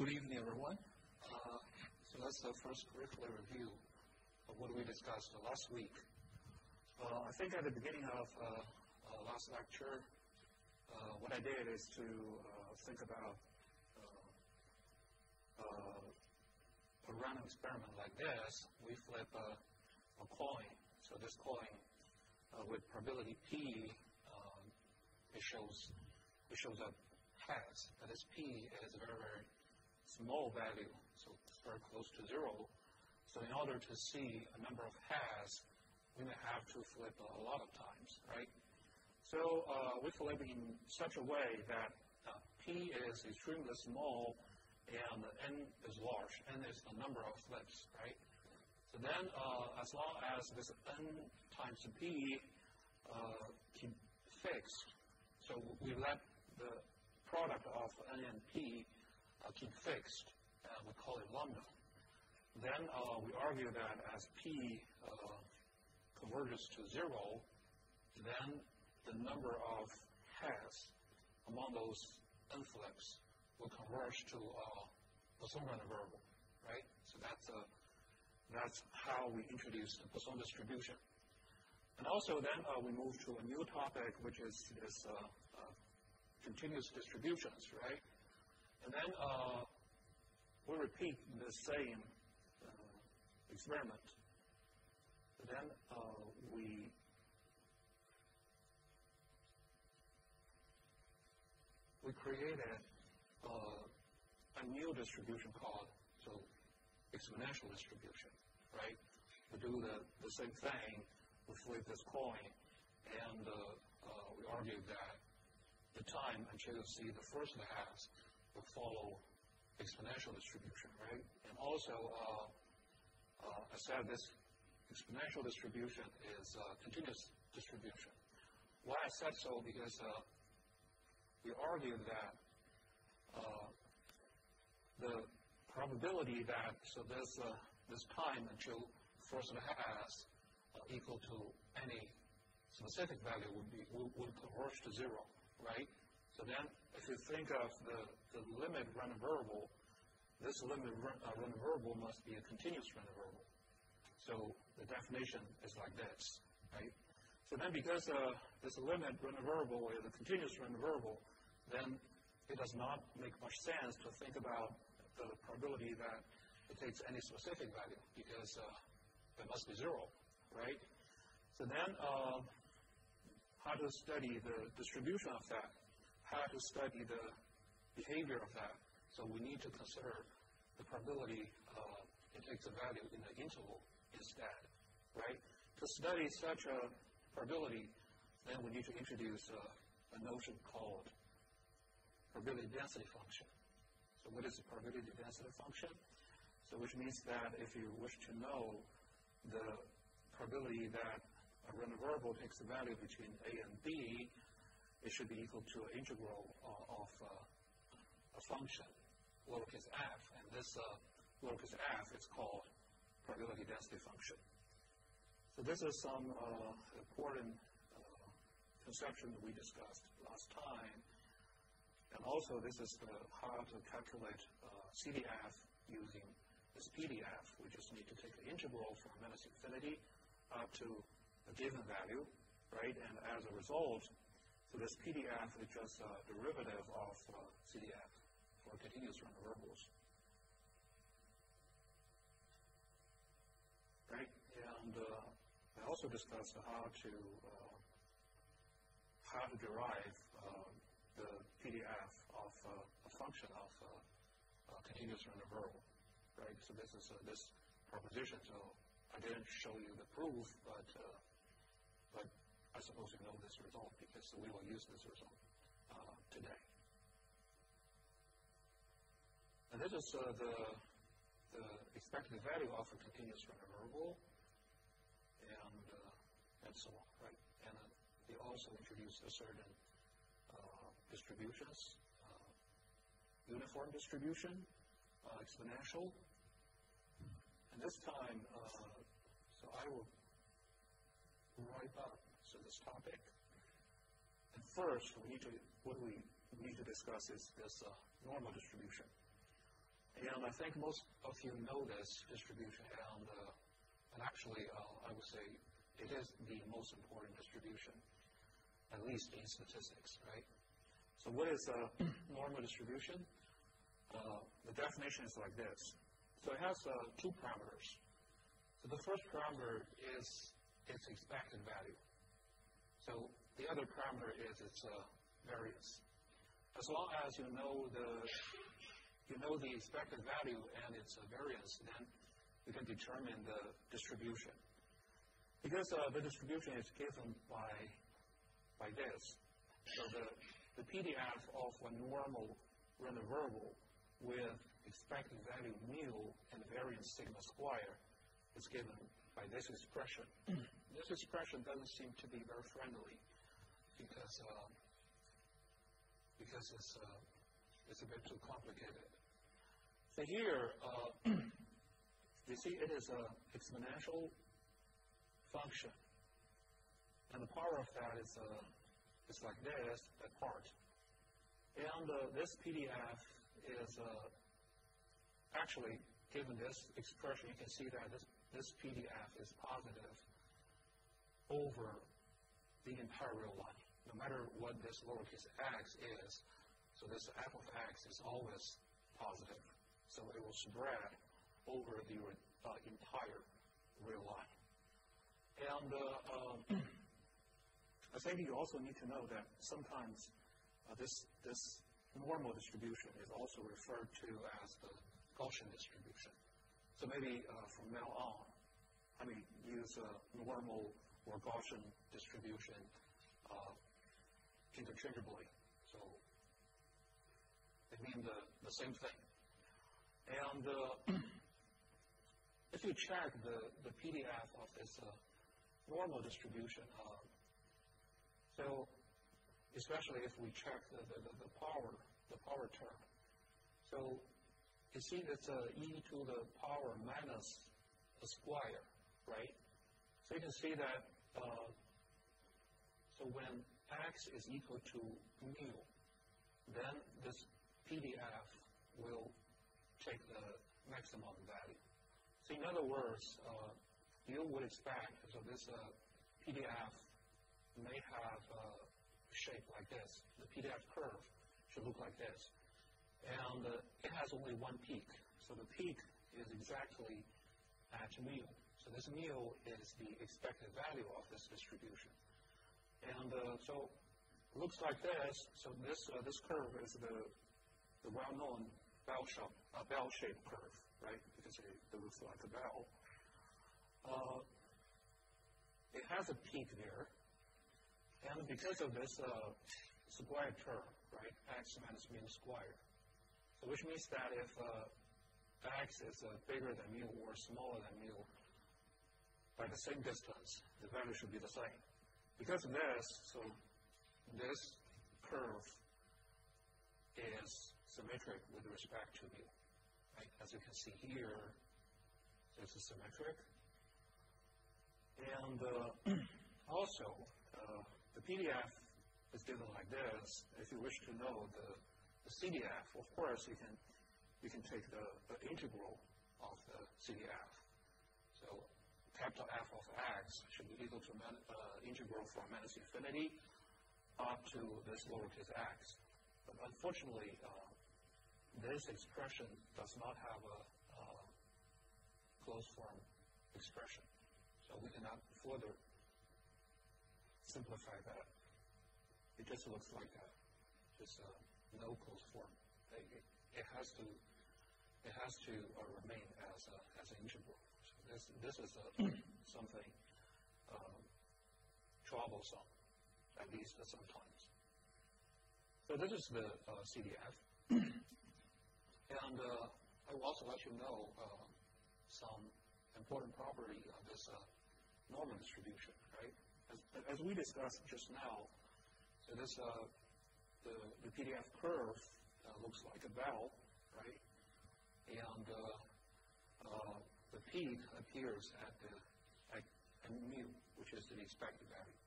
good evening, everyone. Uh, so let's uh, first briefly review of what we discussed last week. Uh, I think at the beginning of uh, uh, last lecture, uh, what I did is to think about a random experiment like this. We flip a, a coin. So this coin with probability p, um, it shows it shows up heads. That is p is very very small value, so it's very close to zero. So in order to see a number of heads, we may have to flip a lot of times, right? So uh, we flip in such a way that uh, p is extremely small and n is large. n is the number of flips, right? So then uh, as long as this n times p uh, keep fixed, so we let the product of n and p uh, keep fixed, and we call it lambda. Then uh, we argue that as p uh, converges to zero, then the number of heads among those n flips will converge to uh, Poisson variable, right? So that's a that's how we introduce the Poisson distribution. And also then uh, we move to a new topic, which is this uh, uh, continuous distributions, right? And then uh, we repeat the same uh, experiment. Then uh, we we created a a new distribution called so exponential distribution, right? We do the, the same thing, with this coin, and uh, uh, we argue that the time until you see the first halves will follow exponential distribution, right? And also, uh, uh, I said this exponential distribution is a continuous distribution. Why I said so because uh, we argued that uh, the probability that so this uh, this time until first has uh, equal to any specific value would be would, would converge to zero, right? So then, if you think of the, the limit random variable, this limit uh, random variable must be a continuous random variable. So the definition is like this, right? So then, because uh, this limit random variable is a continuous random variable, then it does not make much sense to think about the probability that it takes any specific value because uh, it must be zero, right? So then, uh, how to study the distribution of that? How to study the behavior of that? So we need to consider the probability uh, it takes a value in the interval instead, right? To study such a probability, then we need to introduce uh, a notion called probability density function. So what is the probability density function? So which means that if you wish to know the probability that a random variable takes a value between a and b, it should be equal to an integral of, of uh, a function, lowercase f, and this uh, lowercase f is called probability density function. So this is some uh, important uh, conception that we discussed last time. And also, this is the, how to calculate uh, CDF using this PDF. We just need to take the integral from minus infinity up to a given value, right? And as a result, so this PDF is just a derivative of uh, CDF for continuous random variables. Right? And uh, I also discussed how to uh, how to derive uh, the PDF of uh, a function of uh, a continuous random variable, right? So this is this proposition. So I didn't show you the proof, but but I suppose you know this result because we will use this result uh, today. And this is uh, the, the expected value of a continuous random variable and, uh, and so on, right? And they also introduced a certain distributions, uh, uniform distribution, uh, exponential. And this time, uh, so I will write up this topic. And first, we need to what we need to discuss is this normal distribution. And I think most of you know this distribution, and, uh, and actually, uh, I would say it is the most important distribution, at least in statistics, right? So what is a normal distribution? Uh, the definition is like this. So it has uh, two parameters. So the first parameter is its expected value. So the other parameter is its uh, variance. As long as you know the you know the expected value and its uh, variance, then you can determine the distribution. Because uh, the distribution is given by by this. So the the PDF of a normal random variable with expected value mu and variance sigma square is given by this expression. this expression doesn't seem to be very friendly because uh, because it's uh, it's a bit too complicated. So here, uh, you see it is an exponential function. And the power of that is, uh, is like this, that part. And uh, this PDF is uh, actually, given this expression, you can see that this, this PDF is positive over the entire real line, no matter what this lowercase x is. So this f of x is always positive so it will spread over the uh, entire real line. And uh, um, I think you also need to know that sometimes uh, this, this normal distribution is also referred to as the Gaussian distribution. So maybe uh, from now on, I mean, use a normal or Gaussian distribution uh, interchangeably. So they mean the, the same thing. And uh, if you check the, the PDF of this uh, normal distribution, uh, so especially if we check the, the, the, power, the power term, so you see it's uh, e to the power minus a square, right? So you can see that uh, so when x is equal to mu, then this PDF will take the maximum value. So in other words, uh, you would expect, so this uh, PDF may have a shape like this. The PDF curve should look like this. And uh, it has only one peak. So the peak is exactly at mu. So this mu is the expected value of this distribution. And uh, so looks like this. So this, uh, this curve is the, the well-known bell shape, a bell-shaped curve, right? Because it, looks like a bell. Uh, it has a peak there, and because of this uh, square term, right, x minus mu squared, so which means that if uh, x is uh, bigger than mu or smaller than mu by the same distance, the value should be the same. Because this, so this curve is symmetric with respect to mu. Right? As you can see here, this is symmetric. And uh, also, uh, the PDF is given like this. If you wish to know the, the CDF, of course, you can you can take the, the integral of the CDF. Capital F of x should be equal to man, uh, integral from minus infinity up to this lowercase x. But unfortunately, uh, this expression does not have a uh, closed form expression. So we cannot further simplify that. It just looks like that. Just uh, no closed form. It, it, it, has to it has to uh, remain as a, as an integral. This this is something um, troublesome, at least sometimes. So this is the uh, CDF. And uh, I will also let you know uh, some important property of this uh, normal distribution, right? As, as, we discussed just now, so this uh, the, the PDF curve uh, looks like a bell, right? And uh, the peak appears at the at, which is the expected value,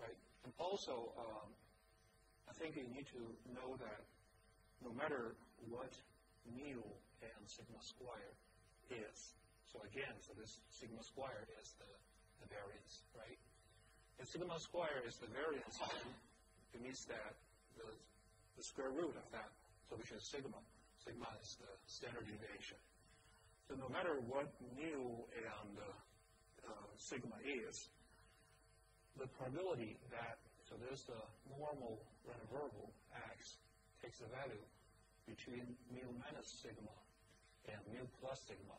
right? And also, um, I think you need to know that no matter what mu and sigma square is. So again, so this sigma square is the, the variance, right? If sigma square is the variance, then it means that the, the square root of that, so which is sigma, sigma is the standard deviation. So no matter what mu and uh, uh, sigma is, the probability that, so there's the normal random variable x takes the value between mu minus sigma and mu plus sigma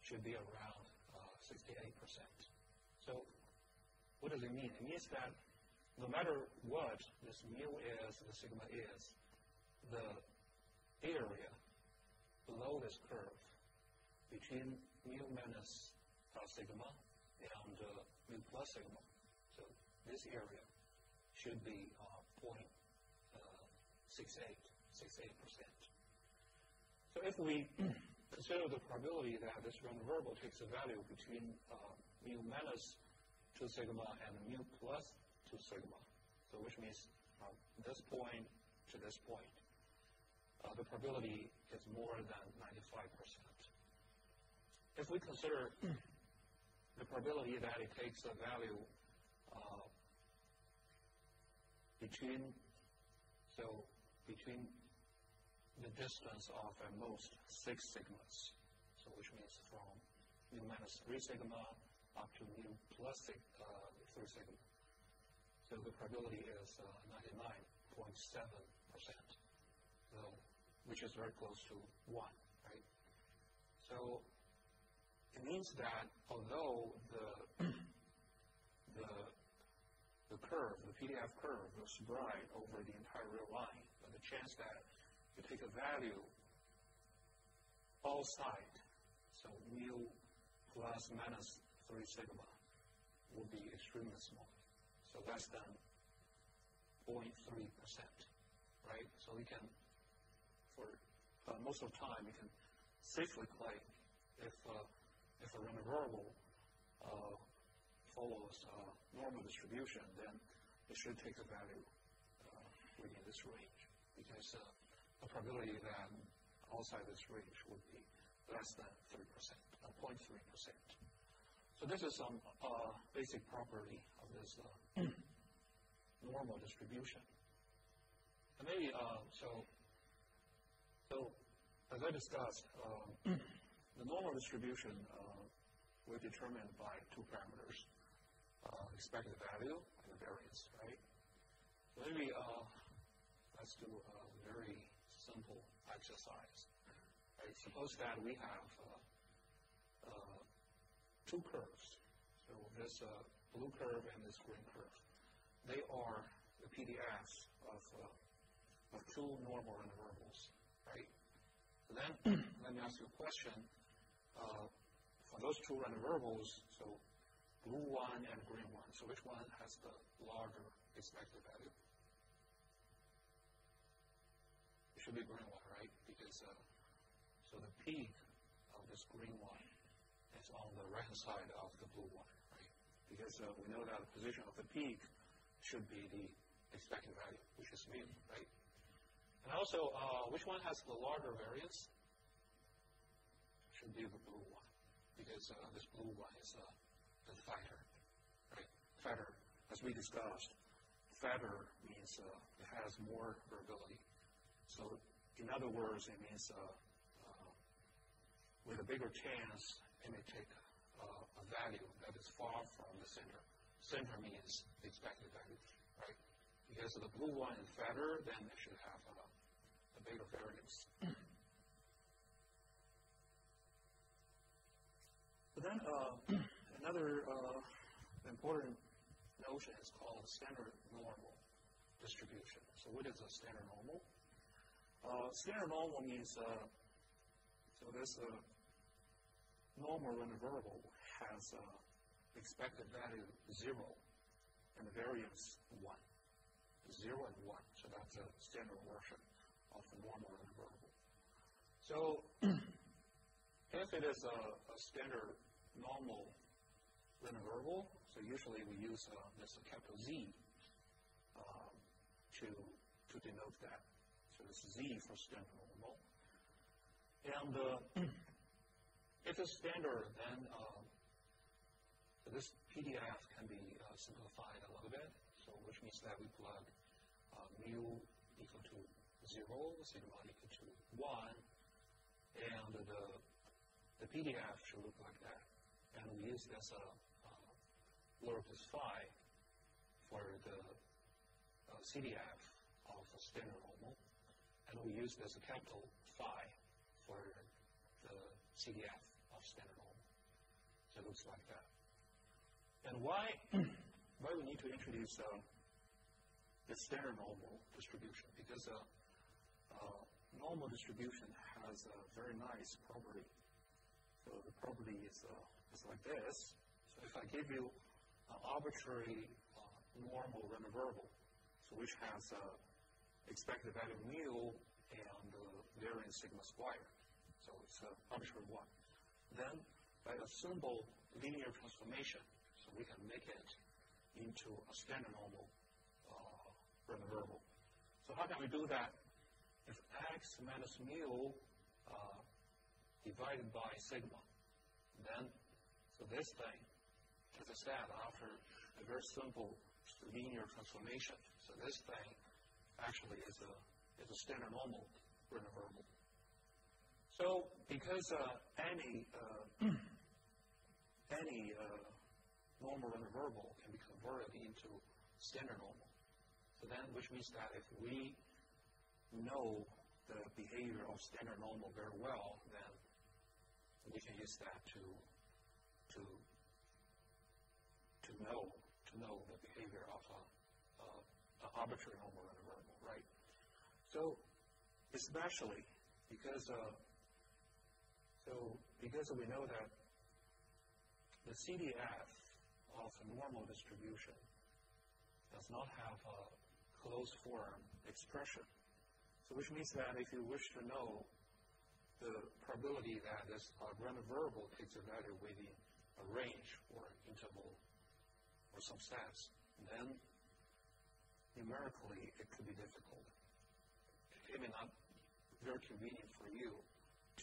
should be around uh, 68%. So what does it mean? It means that no matter what this mu is, the sigma is, the area below this curve between mu minus uh, sigma and uh, mu plus sigma, so this area should be uh, 0.68, 68%. So if we consider the probability that this random variable takes a value between uh, mu minus 2 sigma and mu plus 2 sigma, so which means from this point to this point, uh, the probability is more than 95%. If we consider the probability that it takes a value uh, between, so between the distance of at most six sigmas, so which means from mu minus three sigma up to mu plus six, uh, three sigma. So the probability is uh, 99.7%, so, which is very close to one, right? So it means that although the the the curve, the PDF curve, will spread over the entire real line, but the chance that you take a value all side, so mu plus minus 3 sigma, will be extremely small. So less than 0.3%, right? So we can, for uh, most of the time, we can safely claim if, uh, if a random variable uh, follows uh, normal distribution, then it should take a value uh, within this range because uh, the probability that outside this range would be less than 3%, 0.3%. So this is some basic property of this normal distribution. And maybe, so, so as I discussed, um, the normal distribution uh, we're determined by two parameters uh, expected value and the variance, right? So maybe uh, let's do a very simple exercise. Right? Suppose that we have uh, uh, two curves. So this blue curve and this green curve. They are the PDFs of, uh, of two normal variables, right? So then let me ask you a question. Uh, for those two random variables, so blue one and green one. So which one has the larger expected value? It should be green one, right? Because uh, so the peak of this green one is on the right side of the blue one, right? Because uh, we know that the position of the peak should be the expected value, which is mu, right? And also, uh, which one has the larger variance? Be the blue one, because uh, this blue one is uh, fatter, right? Fatter, as we discussed, fatter means uh, it has more variability. So in other words, it means uh, uh, with a bigger chance, it may take uh, a value that is far from the center. Center means the expected value, right? Because the blue one is fatter, then it should have a bigger variance. But then uh, Another uh, important notion is called standard normal distribution. So what is a standard normal? Uh, standard normal means uh, so this uh, normal random variable has uh, expected value zero and the variance one. Zero and one. So that's a standard version of the normal random variable. So if it is a, a standard normal random variable. So usually we use uh, this capital Z um, to to denote that. So this Z for standard normal. And uh, if it's standard, then uh, this PDF can be uh, simplified a little bit. So which means that we plug uh, mu equal to zero, sigma equal to one, and the the PDF should look like that. And we use this uh, uh, phi for the uh, CDF of the standard normal, and we use this a capital phi for the CDF of standard normal. So it looks like that. And why why we need to introduce uh, the standard normal distribution? Because uh, uh, normal distribution has a very nice property. So the property is, uh, is like this. So if I give you an arbitrary normal random variable, so which has uh, expected value mu and uh, variance sigma squared. So it's uh, arbitrary one. Then by a simple linear transformation, so we can make it into a standard normal uh, random variable. So how can we do that? If x minus mu uh, divided by sigma, then so this thing, as I said, after a very simple linear transformation. So this thing actually is a, is a standard normal random variable. So because uh, any uh, any uh, normal random variable can be converted into standard normal, so then which means that if we know the behavior of standard normal very well, then we can use that to to to know to know the behavior of a, arbitrary normal random variable, right? So especially because uh, so because we know that the CDF of a normal distribution does not have a closed form expression. So which means that if you wish to know the probability that this uh, random variable takes a value within a range or an interval or some stats, then numerically it could be difficult. It may not be very convenient for you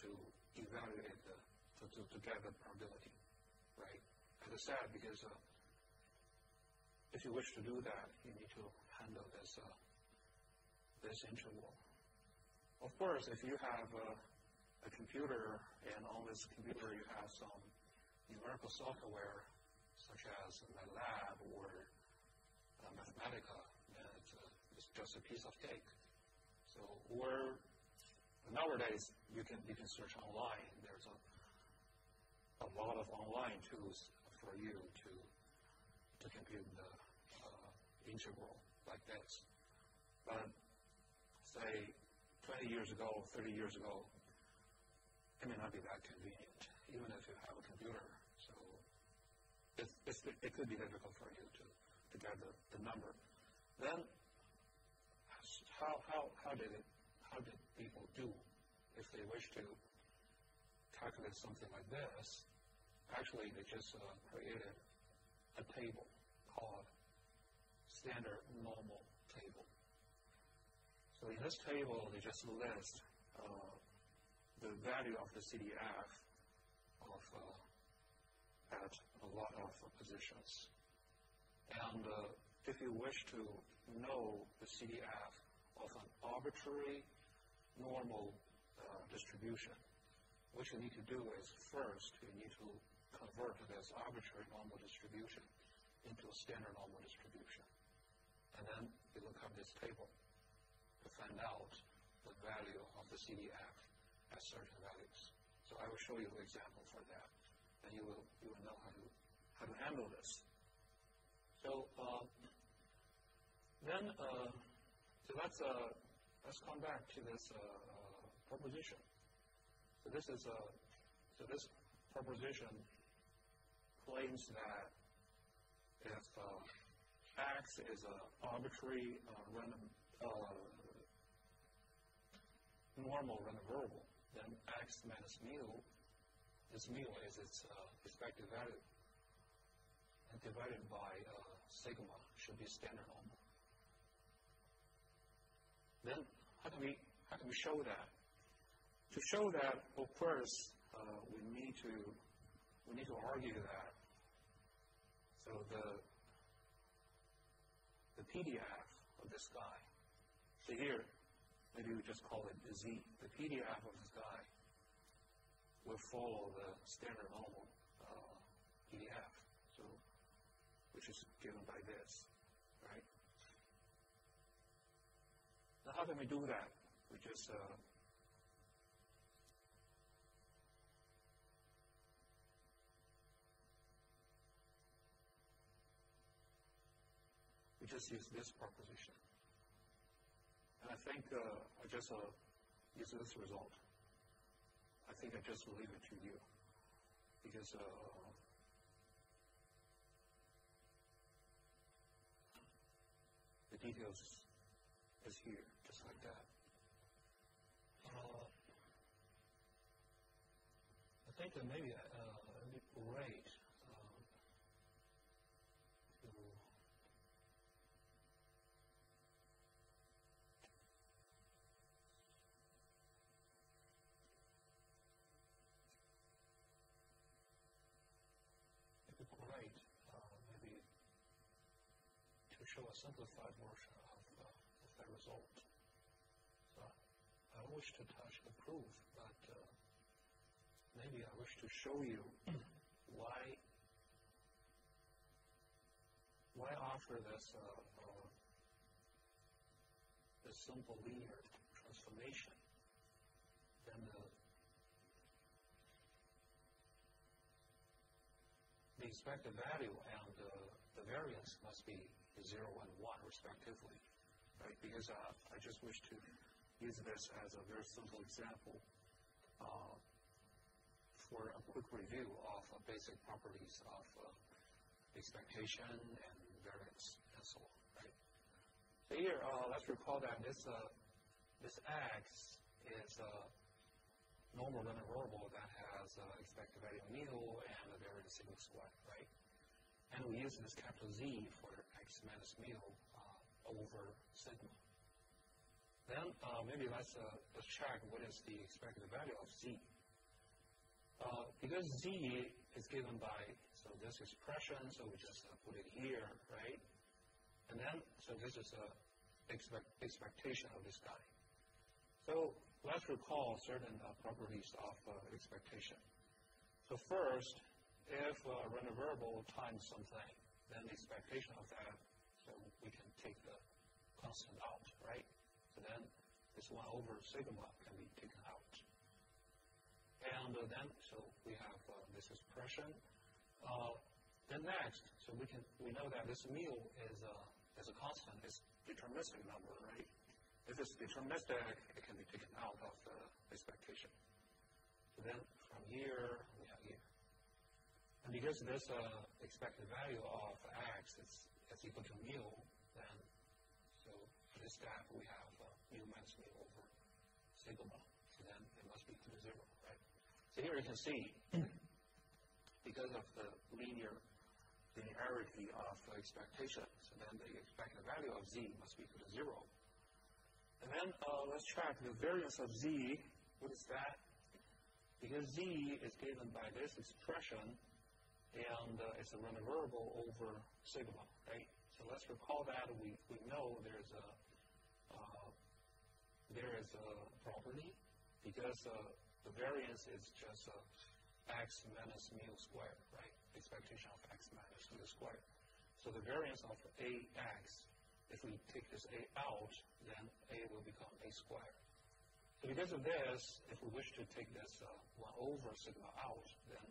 to evaluate the, to, to, to get the probability, right? As I said, because uh, if you wish to do that, you need to handle this, uh, this interval. Of course, if you have uh, a computer and on this computer you have some numerical software such as MATLAB or uh, Mathematica, a, it's just a piece of cake. So, or nowadays you can you can search online. There's a a lot of online tools for you to to compute the uh, integral like this. But say 20 years ago, 30 years ago, it may not be that convenient, even if you have a computer it could be difficult for you to, to get the, the number. Then, how, how, how did it, how did people do if they wish to calculate something like this? Actually, they just uh, created a table called standard normal table. So in this table, they just list uh, the value of the CDF of uh, at a lot of positions. And uh, if you wish to know the CDF of an arbitrary normal uh, distribution, what you need to do is first you need to convert this arbitrary normal distribution into a standard normal distribution. And then you look up this table to find out the value of the CDF at certain values. So I will show you an example for that and you will you will know how to how to handle this. So uh, then uh, so let's uh, let's come back to this uh, uh, proposition. So this is a so this proposition claims that if uh, x is an arbitrary random normal random variable, then x minus mu this mu is its uh, expected value. And divided by uh, sigma should be standard normal. Then how do we how do we show that? to show that, well, first, uh, we need to we need to argue that. So the the PDF of this guy. So here, maybe we just call it Z. The PDF of this guy will follow the standard normal uh, so which is given by this, right? Now, how can we do that? We just uh, we just use this proposition. And I think uh, I just uh, use this result. I think I just leave it to you because uh, the details is here, just like that. Uh, I think that maybe uh, it'd show a simplified version of, uh, of that result. So I wish to touch the proof, but uh, maybe I wish to show you why why offer this uh, uh, this simple linear transformation then the the expected value and uh, the variance must be 0 and 1 respectively, right? Because uh, I just wish to use this as a very simple example uh, for a quick review of uh, basic properties of uh, expectation and variance and so on, right? So here, uh, let's recall that this uh, this x is a normal limit variable that has expected value mu and a variance sigma squared, right? And we use this capital Z for minus mu uh, over sigma. Then uh, maybe let's, uh, let's check what is the expected value of z. Uh, because z is given by, so this expression, so we just uh, put it here, right? And then, so this is a expect, expectation of this guy. So let's recall certain uh, properties of uh, expectation. So first, if uh, random variable times something, then the expectation of that, so we can take the constant out, right? So then this 1 over sigma can be taken out. And uh, then, so we have uh, this expression. Uh, then next, so we can we know that this mu is a is a constant, is deterministic number, right? If it's deterministic, it can be taken out of the expectation. So then from here, we have here. And because this expected value of x is, is equal to mu, then so for this step we have uh, mu minus mu over sigma. So then it must be equal to zero, right? So here you can see, because of the linear linearity of expectation, so then the expected value of z must be equal to zero. And then uh, let's check the variance of z. What is that? Because z is given by this expression, and uh, it's a random variable over sigma, right? So let's recall that we, we know there's a uh, there is a property because uh, the variance is just uh, x minus mu squared, right? Expectation of x minus mu squared. So the variance of ax, if we take this a out, then a will become a squared. So because of this, if we wish to take this uh, 1 over sigma out, then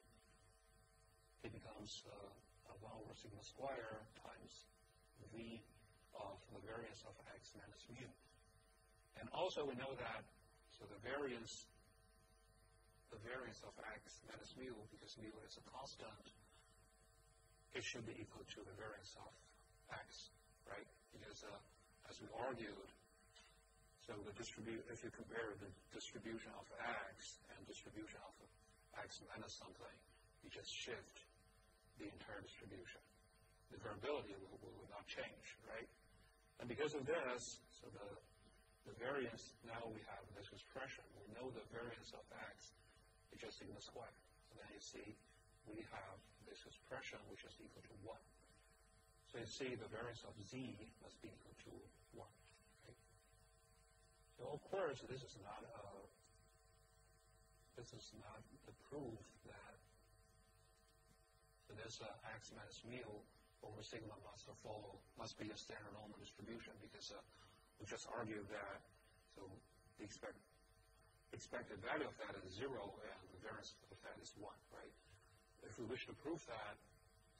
it becomes uh, 1 over sigma square times v of the variance of x minus mu. And also we know that, so the variance, the variance of x minus mu, because mu is a constant, it should be equal to the variance of x, right? Because uh, as we argued, so the distribute, if you compare the distribution of x and distribution of x minus something, you just shift the entire distribution. The variability will, not change, right? And because of this, so the the variance, now we have this expression. We know the variance of x is just sigma squared. So then you see we have this expression which is equal to 1. So you see the variance of z must be equal to 1. Right? So of course this is not a this is not the proof that this uh, x minus mu over sigma must follow must be a standard normal distribution because uh, we just argued that so the expect, expected value of that is zero and the variance of that is one, right? If we wish to prove that,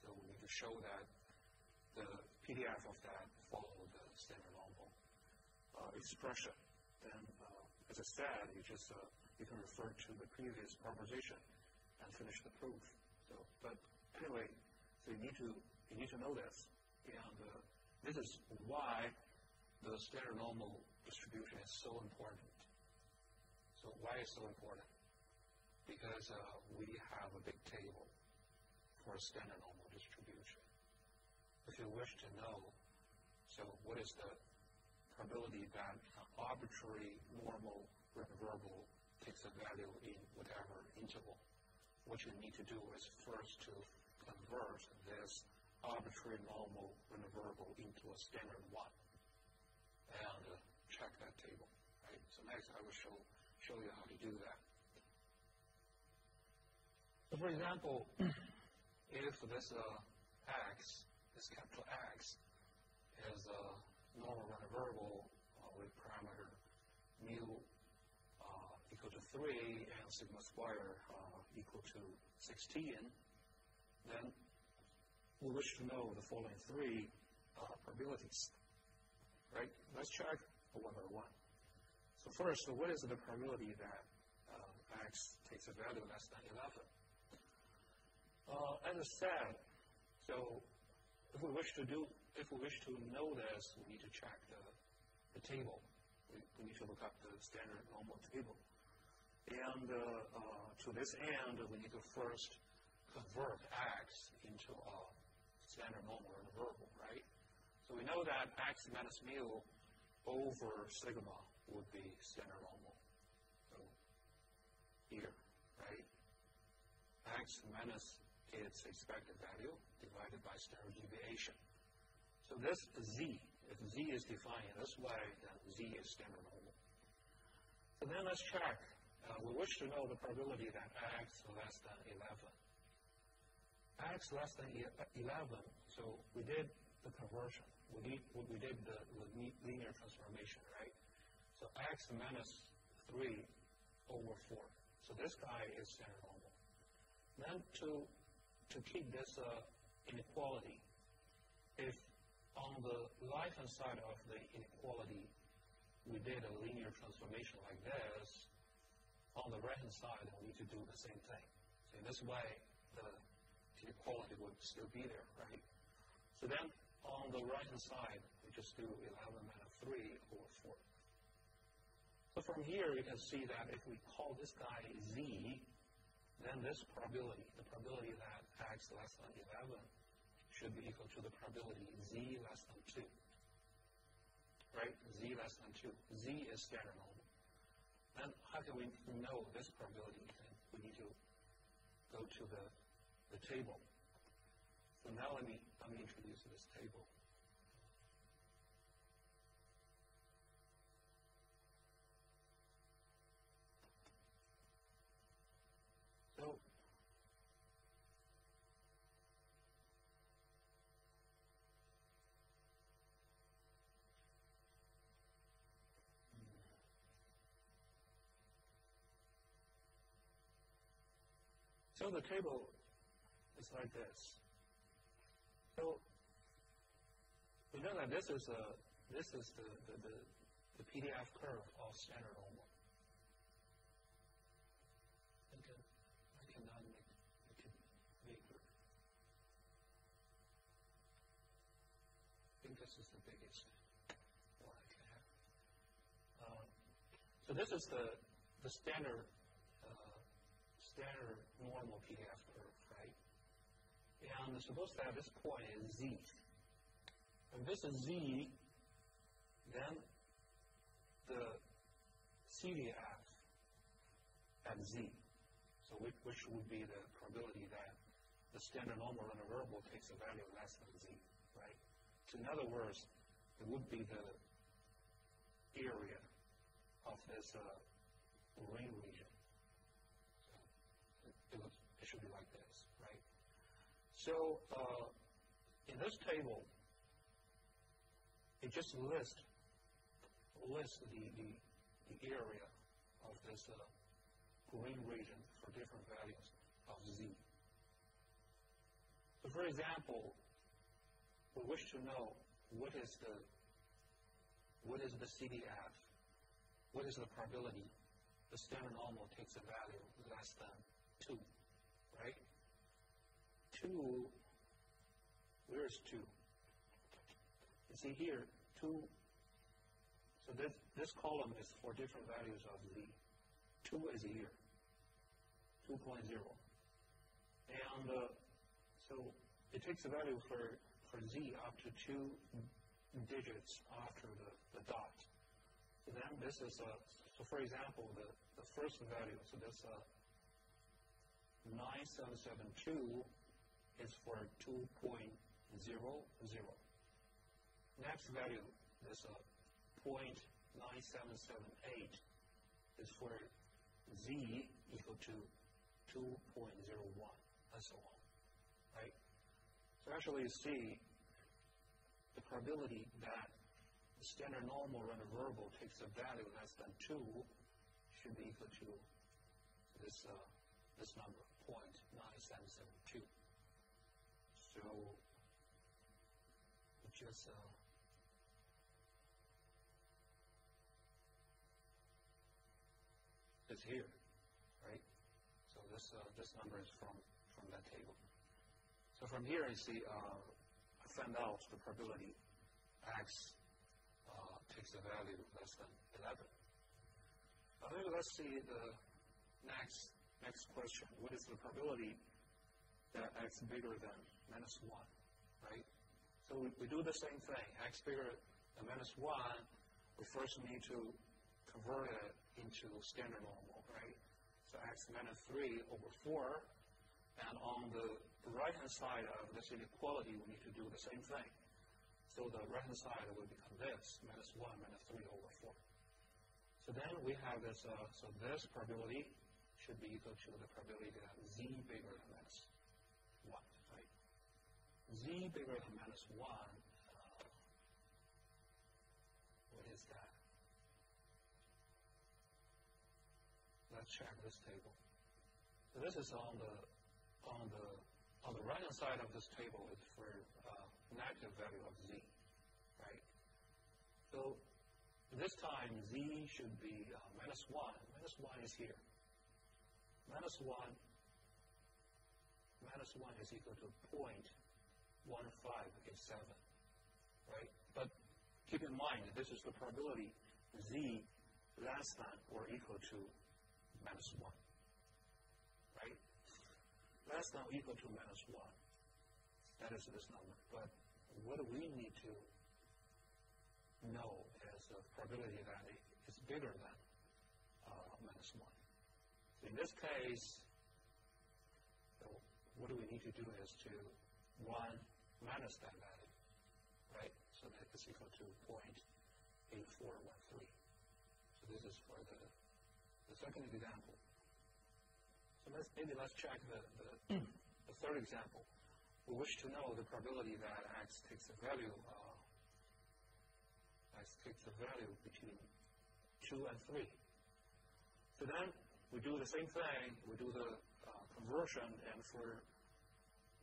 so we need to show that the PDF of that follow the standard normal uh, expression. Then, uh, as I said, you just uh, you can refer to the previous proposition and finish the proof. So, but anyway, so you need to you need to know this, and uh, this is why the standard normal distribution is so important. So why is so important? Because uh, we have a big table for a standard normal distribution. If you wish to know, so what is the probability that an arbitrary normal variable takes a value in whatever interval? What you need to do is first to convert this arbitrary normal variable into a standard one and uh, check that table. Right? So next I will show, show you how to do that. So for example, if this uh, x, this capital X, is a normal random variable uh, with parameter mu uh, equal to 3 and sigma square uh, equal to 16, then we wish to know the following three uh, probabilities right? Let's check one by one. So first, what is the probability that uh, x takes a value less than 11? Uh, as I said, so if we wish to do, if we wish to know this, we need to check the, the table. We, we need to look up the standard normal table. And uh, uh, to this end, we need to first convert x into a standard normal variable, right? So we know that x minus mu over sigma would be standard normal. So here, right? x minus its expected value divided by standard deviation. So this z, if z is defined in this way, then z is standard normal. So then let's check. Uh, we wish to know the probability that x less than 11. X less than 11, so we did the conversion we did, we did the, linear transformation, right? So x minus 3 over 4. So this guy is standard normal. Then to, to keep this uh, inequality, if on the right-hand side of the inequality, we did a linear transformation like this, on the right-hand side, we need to do the same thing. So in this way, the inequality would still be there, right? So then on the right-hand side, we just do 11 minus 3 over 4. So from here, you can see that if we call this guy z, then this probability, the probability that x less than 11 should be equal to the probability z less than 2. Right? z less than 2. z is standard normal. Then how can we know this probability? we need to go to the, the table. So now let me, let me introduce this table. So So the table is like this. So we know that this is a this is the, the, the, the PDF curve of standard normal. I, can, I make, make it. I think this is the biggest. Uh, so this is the the standard uh, standard normal PDF and suppose have this point is z. If this is z, then the CDF at Z. So which, which would be the probability that the standard normal random variable takes a value less than Z, right? So in other words, it would be the area of this uh, So uh, in this table, it just lists list the, the, the area of this uh, green region for different values of z. So for example, we wish to know what is the what is the CDF, what is the probability the standard normal takes a value less than 2, right? 2, where is 2? You see here, 2, so this, this column is for different values of z. 2 is here, 2.0. And uh, so it takes a value for, for z up to two digits after the, the dot. So then this is a, so for example, the, the first value, so that's uh, 9772 is for 2.00. Next value is uh, 0.9778 is for z equal to 2.01 and so on, right? So actually you see the probability that the standard normal random variable takes a value less than 2 should be equal to this, uh, this number, 0.9772. Just uh, is here, right? So this uh, this number is from from that table. So from here, I see uh, I found out the probability x uh, takes a value less than 11. Now maybe let's see the next next question. What is the probability that x bigger than minus 1, right? So we, we do the same thing. x bigger than minus 1, we first need to convert it into standard normal, right? So x minus 3 over 4. And on the right-hand side of this inequality, we need to do the same thing. So the right-hand side will become this, minus 1 minus 3 over 4. So then we have this, uh, so this probability should be equal to the probability that z bigger than minus 1, right? Z bigger than minus 1, uh, what is that? let's check this table. So this is on the on the on the right hand side of this table is for uh, negative value of z, right? So this time z should be uh, minus one. Minus one is here. Minus one. Minus one is equal to point one five eight seven, right? But keep in mind this is the probability z less than or equal to minus 1. Right? Less than or equal to minus 1. That is this number. But what do we need to know is the probability that it is bigger than uh, minus 1. So in this case, what do we need to do is to 1 minus that value, right? So that is equal to 0.8413. So this is for the the second example. So let's maybe let's check the, the, the third example. We wish to know the probability that x takes a value uh, x takes a value between two and three. So then we do the same thing. We do the uh, conversion, and for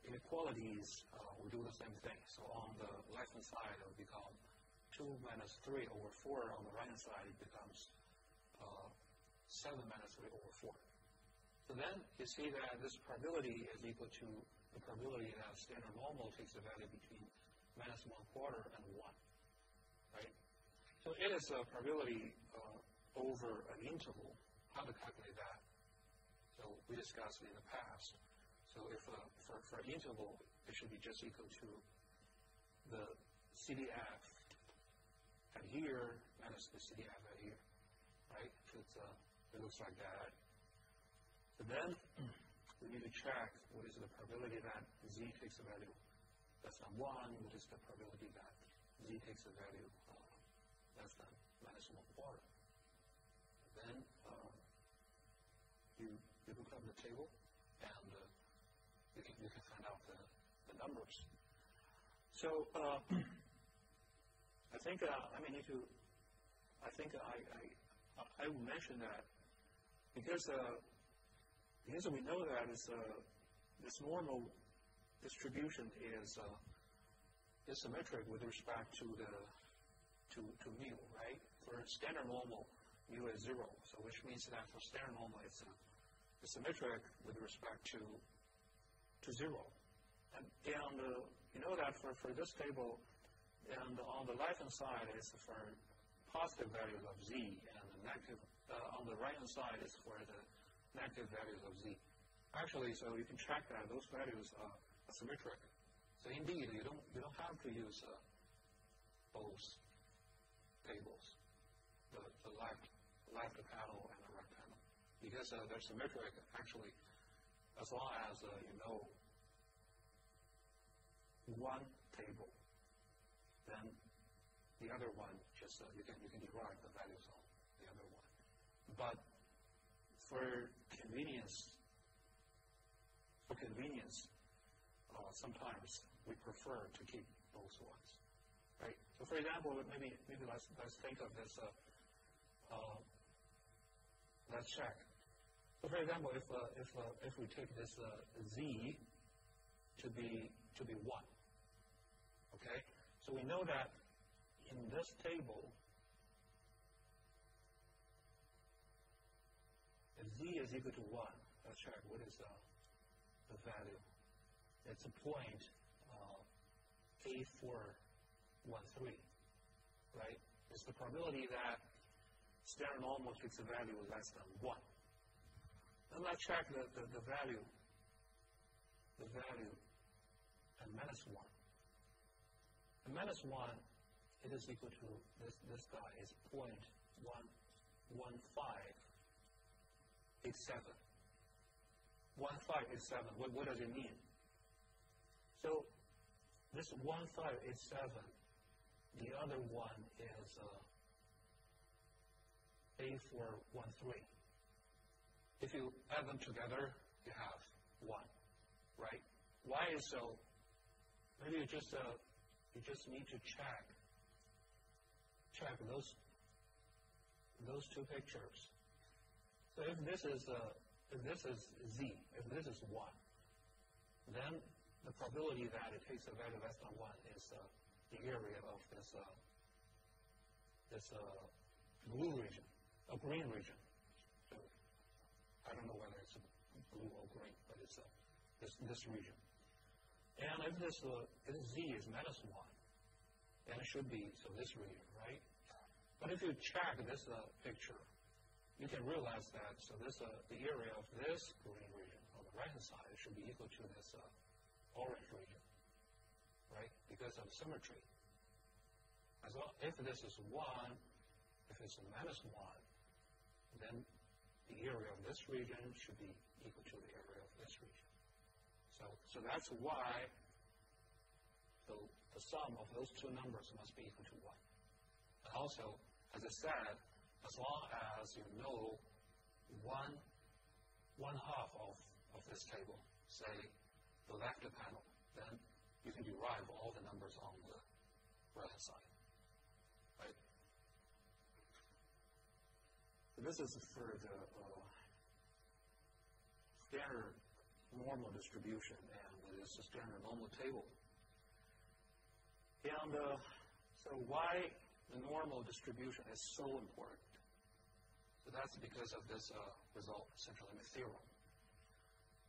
inequalities, uh, we do the same thing. So on the left-hand side, it will become 2 minus 3 over 4. On the right-hand side, it becomes uh, 7 minus 3 over 4. So then you see that this probability is equal to the probability that standard normal takes a value between minus 1 quarter and 1. Right? So it is a probability uh, over an interval. How to calculate that? So we discussed in the past. So if uh, for, for an interval, it should be just equal to the CDF at here minus the CDF at here, right? So uh, it looks like that. So then we need to check what is the probability that z takes a value less than 1, what is the probability that z takes a value uh, less than minus 1 quarter. Then uh, you, you look up the table you, can, you can find out the, the numbers. So uh, I think uh, I may need to, I think I, I, I will mention that because uh, because we know that is, uh, this normal distribution is, uh, is symmetric with respect to the to, to mu, right? For standard normal, mu is zero. So which means that for standard normal, it's, uh, it's symmetric with respect to to zero. And, and uh, you know that for, for this table, and on the left hand side is for positive values of z, and the negative uh, on the right hand side is for the negative values of z. Actually, so you can check that those values are symmetric. So indeed, you don't you don't have to use uh, both tables, the, the left left panel and the right panel, because uh, they're symmetric. Actually, as long as uh, you know one table, then the other one just uh, you can you can derive the values on the other one. But for convenience, for convenience, uh, sometimes we prefer to keep both ones, right? So, for example, maybe maybe let's let's think of this. Uh, uh, let's check. So, for example, if uh, if uh, if we take this uh, z to be to be one, okay? So we know that in this table if z is equal to 1, let's check what is uh, the value. It's a point uh, A413, right? It's the probability that standard normal takes a value less than 1. Then let's check the, the, the value, the value at minus 1. At minus 1, it is equal to, this, this guy is 0.115 8, 7. 1, 5, 8, 7. What, what does it mean? So this 1, 5, 8, 7, the other one is uh, A4, 1, 3. If you add them together, you have 1, right? Why is so? Maybe you just, uh, you just need to check, check those, those two pictures so if this is uh, if this is z, if this is one, then the probability that it takes a value less than one is uh, the area of this uh, this uh, blue region, a green region. I don't know whether it's blue or green, but it's uh, this this region. And if this uh, if z is minus one, then it should be so this region, right? But if you check this uh, picture you can realize that so this uh, the area of this green region on the right hand side should be equal to this uh, orange region, right? Because of symmetry. As well, if this is one, if it's minus one, then the area of this region should be equal to the area of this region. So, so that's why the, the sum of those two numbers must be equal to one. And also, as I said, as long as you know one, one half of, of this table, say the left panel, then you can derive all the numbers on the right hand side. This is for the uh, standard normal distribution, and it is a standard normal table. And uh, so why the normal distribution is so important? So that's because of this uh, result, central limit theorem.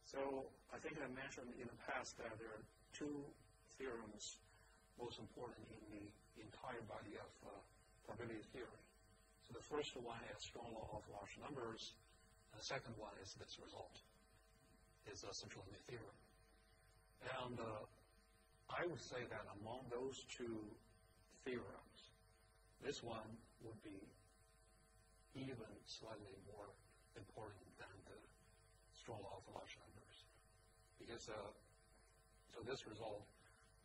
So I think I mentioned in the past that there are two theorems most important in the entire body of uh, probability theory. So the first one is strong law of large numbers. The second one is this result, is a central limit theorem. And uh, I would say that among those two theorems, this one would be even slightly more important than the strong law of large numbers. Because, uh, so this result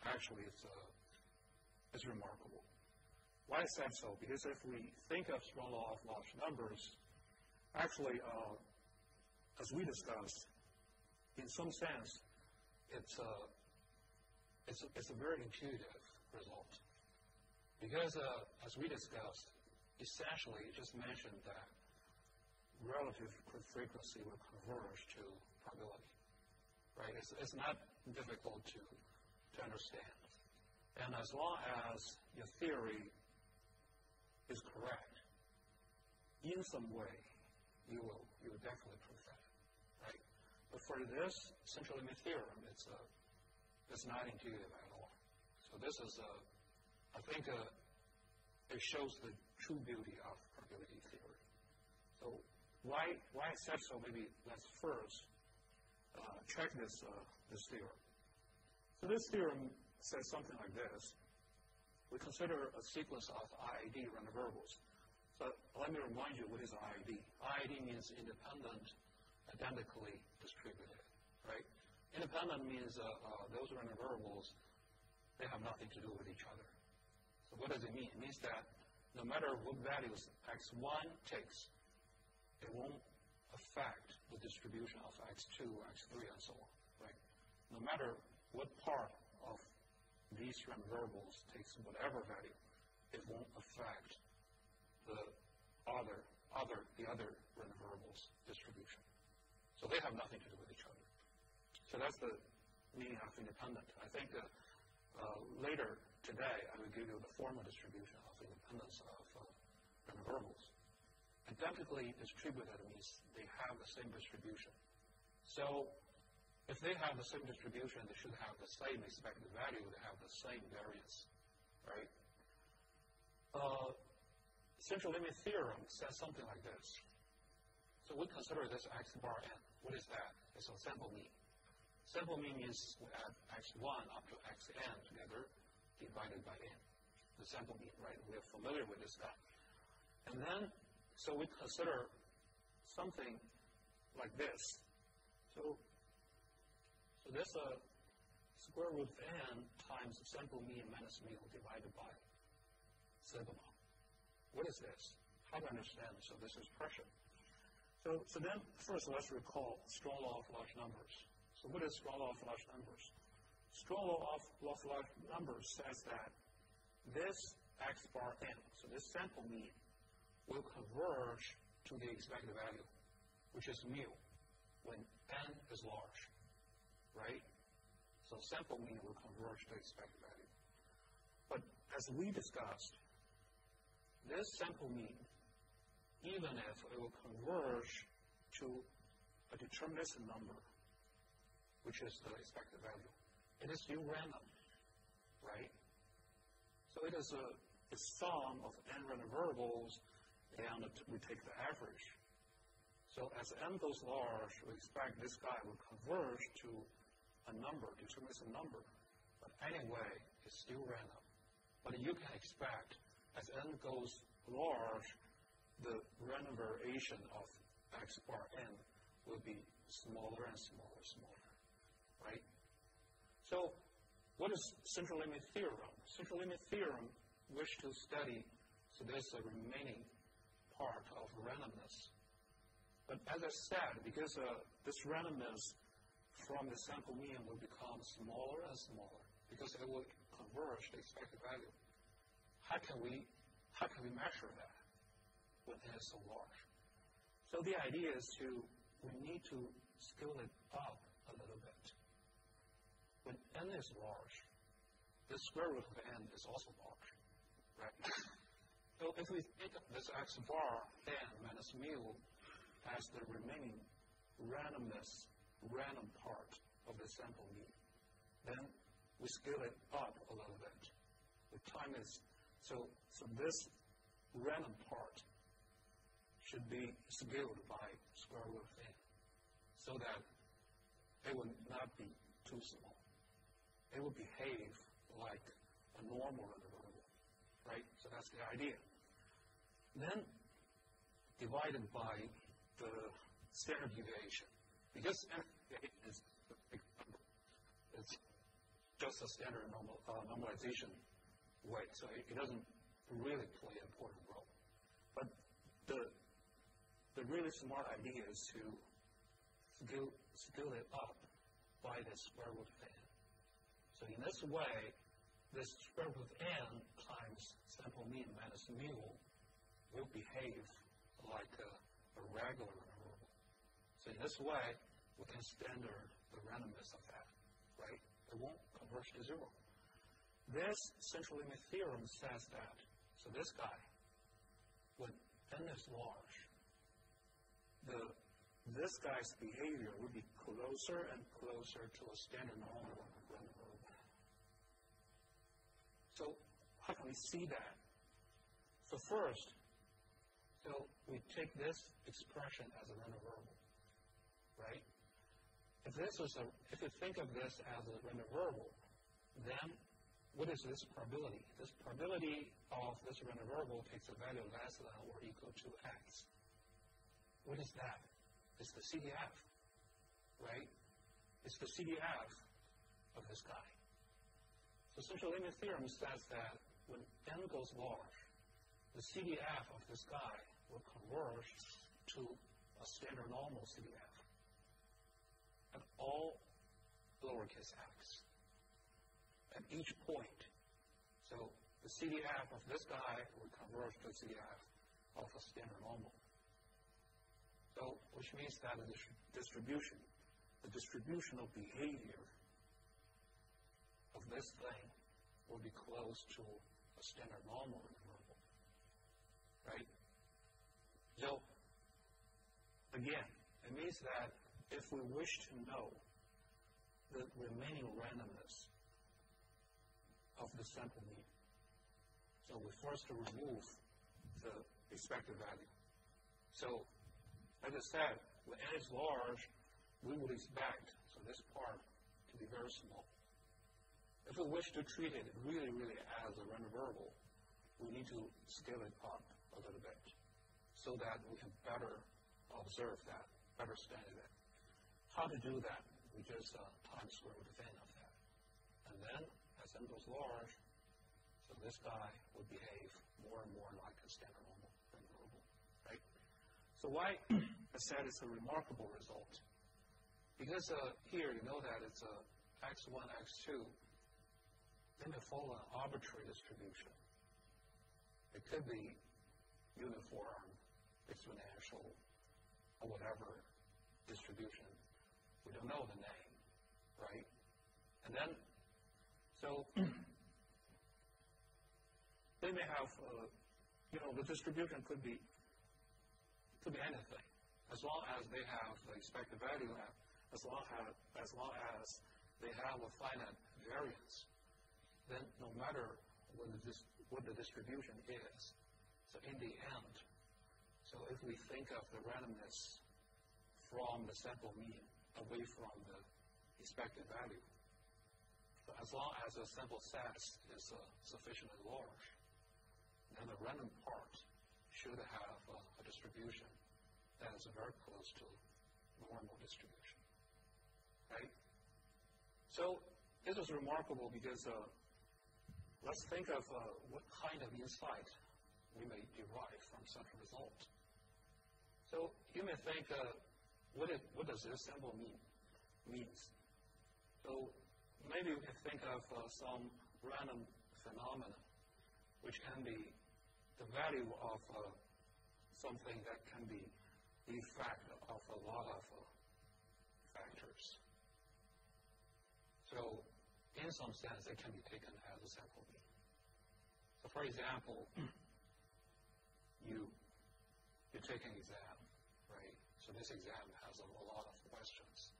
actually is, uh, is remarkable. Why is that so? Because if we think of strong law of large numbers, actually, uh, as we discussed, in some sense, it's a, it's a, it's a very intuitive result. Because, uh, as we discussed, essentially it just mentioned that relative frequency will converge to probability, right? It's, it's not difficult to, to understand. And as long as your theory is correct, in some way, you will, you will definitely prove that, right? But for this central limit theorem, it's, a, it's not intuitive at all. So this is, a, I think, a, it shows the true beauty of probability theory. So why, why I said so, maybe let's first uh, check this, uh, this theorem. So this theorem says something like this. We consider a sequence of IID random variables. So let me remind you what is IID. IID means independent, identically distributed, right? Independent means uh, uh, those random variables, they have nothing to do with each other. So what does it mean? It means that no matter what values x1 takes, it won't affect the distribution of x2, x3, and so on, right? No matter what part these random variables takes whatever value, it won't affect the other, other, the other random variables distribution. So they have nothing to do with each other. So that's the meaning of independent. I think uh, later today, I will give you the formal distribution of independence of uh, random variables. Identically distributed means they have the same distribution. So if they have the same distribution, they should have the same expected value. They have the same variance, right? Uh, central limit theorem says something like this. So we consider this x bar n. What is that? It's a sample mean. Sample mean means we add x1 up to xn together divided by n. The sample mean, right? We're familiar with this guy. And then, so we consider something like this. So, so this uh, square root of n times sample mean minus mu divided by sigma. What is this? How do I understand? So this expression. So, so then first let's recall strong law of large numbers. So what is strong law of large numbers? Strong law of large numbers says that this x bar n, so this sample mean, will converge to the expected value, which is mu, when n is large, right? So sample mean will converge to expected value. But as we discussed, this sample mean, even if it will converge to a deterministic number, which is the expected value, it is still random, right? So it is a, a sum of n random variables, and we take the average. So as n goes large, we expect this guy will converge to a number, deterministic number. But anyway, it's still random. But you can expect as n goes large, the random variation of x bar n will be smaller and smaller, and smaller, right? So what is central limit theorem? Central limit theorem wish to study, so there's a remaining part of randomness. But as I said, because uh, this randomness from the sample mean will become smaller and smaller because it will converge the expected value. How can we how can we measure that when it is so large? So the idea is to we need to scale it up a little bit when n is large, the square root of n is also large, right? So if we of this x bar n minus mu as the remaining randomness, random part of the sample mean, then we scale it up a little bit. The time is, so, so this random part should be scaled by square root of n so that it would not be too small it would behave like a normal variable, right? So that's the idea. Then divided by the standard deviation. Because standard deviation is it's just a standard normal, uh, normalization way, so it, it doesn't really play an important role. But the the really smart idea is to scale, scale it up by the square root of n. So in this way, this square root of n times sample mean minus mu will behave like a, a regular in this way, we can standard the randomness of that, right? It won't converge to zero. This central limit theorem says that, so this guy, when n is large, the this guy's behavior will be closer and closer to a standard normal random. So how can we see that? So first, so we take this expression as a random variable, right? If this is a, if you think of this as a random variable, then what is this probability? This probability of this random variable takes a value less than or equal to x. What is that? It's the CDF, right? It's the CDF of this guy. So central limit theorem says that when n goes large, the CDF of this guy will converge to a standard normal CDF at all lowercase x at each point. So the CDF of this guy will converge to CDF of a standard normal. So, which means that the distribution, the distributional behavior of this thing will be close to a standard normal interval. Right? So, again, it means that if we wish to know the remaining randomness of the sample mean, so we first remove the expected value. So as I said, when n is large, we would expect, so this part, to be very small. If we wish to treat it really, really as a random variable, we need to scale it up a little bit so that we can better observe that, better study it. How to do that? We just uh, times square root of n of that. And then, as n goes large, so this guy would behave more and more like a standard normal random variable, right? So why I said it's a remarkable result? Because uh, here you know that it's a x1, x2, then they follow an arbitrary distribution. It could be uniform, exponential, or whatever distribution. We don't know the name, right? And then, so they may have, uh, you know, the distribution could be could be anything, as long as they have the expected value, as long as, as long as they have a finite variance, then no matter what the, what the distribution is, so in the end, so if we think of the randomness from the sample mean away from the expected value, so as long as the sample size is uh, sufficiently large, then the random part should have uh, a distribution that is very close to normal distribution. Right? So this is remarkable because uh, let's think of uh, what kind of insight we may derive from such a result. So you may think, uh, what, does this symbol mean? Means. So maybe we can think of uh, some random phenomena, which can be the value of uh, something that can be the effect of a lot of uh, factors. So in some sense, it can be taken as a sample mean. So for example, you you take an exam? So this exam has a, a lot of questions.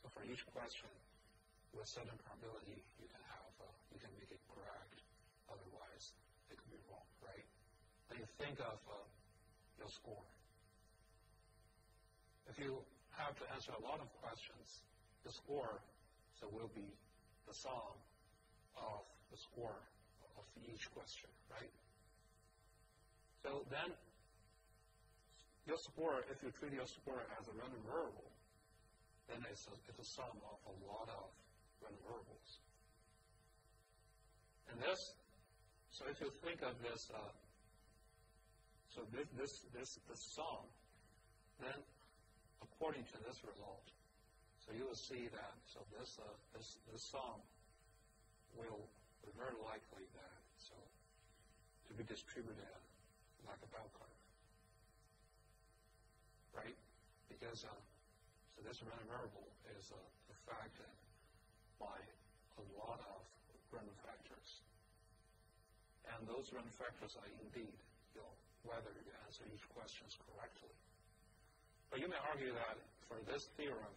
So for each question, with certain probability, you can have uh, you can make it correct. Otherwise, it could be wrong, right? Then you think of uh, your score. If you have to answer a lot of questions, the score so will be the sum of the score of each question, right? So then, your support, if you treat your support as a random variable, then it's a, it's a sum of a lot of random variables. And this, so if you think of this, uh, so this, this, this, this sum, then according to this result, so you will see that, so this, uh, this, this sum will be very likely that, so to be distributed like a bell curve, Because, uh, so this random variable is uh, affected by a lot of random factors. And those random factors are indeed, you whether you answer each question correctly. But you may argue that for this theorem,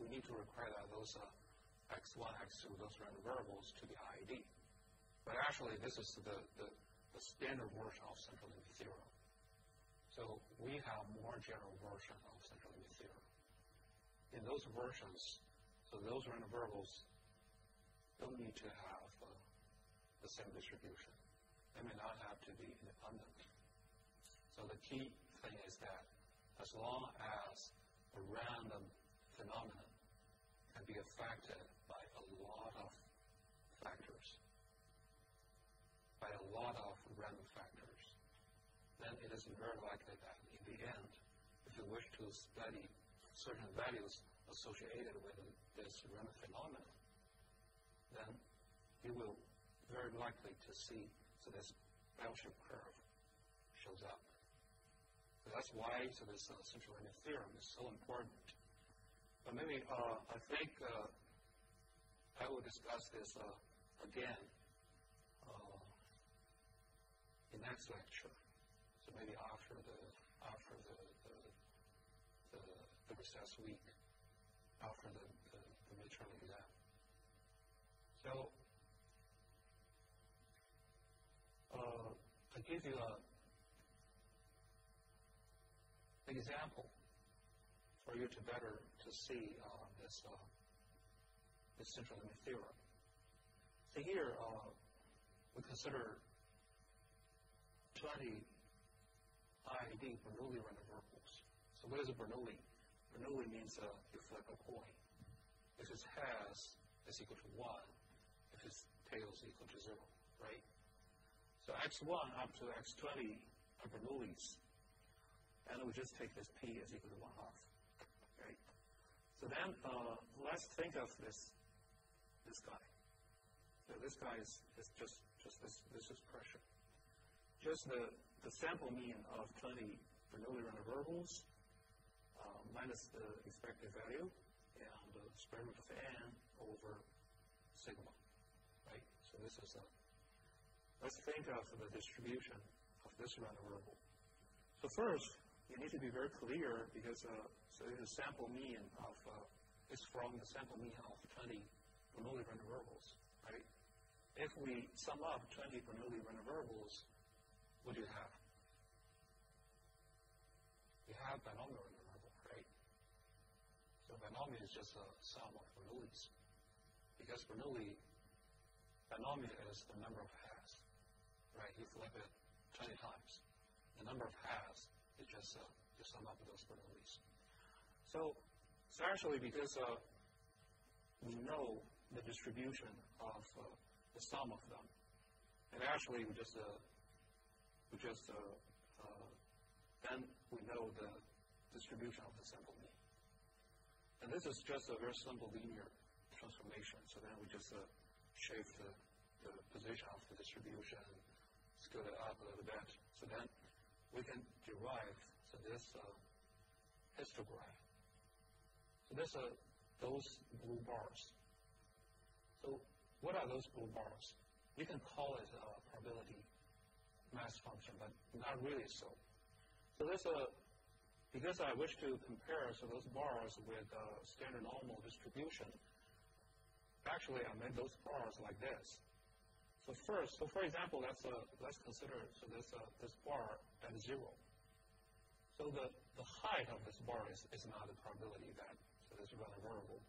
we need to require that those uh, x1, x2, those random variables to be ID. But actually, this is the, the, the standard version of central limit theorem. So we have more general version of central limit theorem. In those versions, so those random variables don't need to have uh, the same distribution. They may not have to be independent. So the key thing is that as long as a random phenomenon can be affected by a lot of factors, by a lot of random factors, then it is very likely that in the end, if you wish to study certain values associated with this random phenomenon, then you will very likely to see so this bell-shaped curve shows up. So that's why so this uh, central limit theorem is so important. But maybe uh, I think uh, I will discuss this uh, again uh, in next lecture. Maybe after the after the the, the, the recess week, after the, the, the midterm exam. So uh, I give you a example for you to better to see uh, this uh, this central limit theorem. So here uh, we consider 20 IID Bernoulli random variables. So what is a Bernoulli? Bernoulli means uh, you flip a coin. If it's heads, it's equal to 1. If it's tails, equal to 0, right? So x1 up to x20 are Bernoullis and we just take this p as equal to 1 half. Right? So then uh, let's think of this this guy. So this guy is, is just just this this is pressure. Just the, the sample mean of 20 Bernoulli random variables uh, minus the expected value and the square root of n over sigma. Right? So this is a let's think of the distribution of this random variable. So first, you need to be very clear because uh, so the sample mean of uh, is from the sample mean of 20 Bernoulli random variables, right? If we sum up 20 Bernoulli random variables, what do you have? You have binomial variable, right? So binomial is just a sum of Bernoullis. Because Bernoulli, binomial is the number of halves, right? You flip it 20 times. The number of halves is just uh, sum up those Bernoullis. So it's actually because uh, we know the distribution of uh, the sum of them, and actually we just uh, just uh, uh, then we know the distribution of the sample mean. And this is just a very simple linear transformation. So then we just shape the, the position of the distribution, scale it up a little bit. So then we can derive so this uh, histogram. So this are uh, those blue bars. So what are those blue bars? You can call it a probability mass function, but not really so. So this a because I wish to compare so those bars with uh, standard normal distribution. Actually, I made those bars like this. So first, so for example, let's let's consider so this uh, this bar at zero. So the, the height of this bar is, is not a probability that so this random variable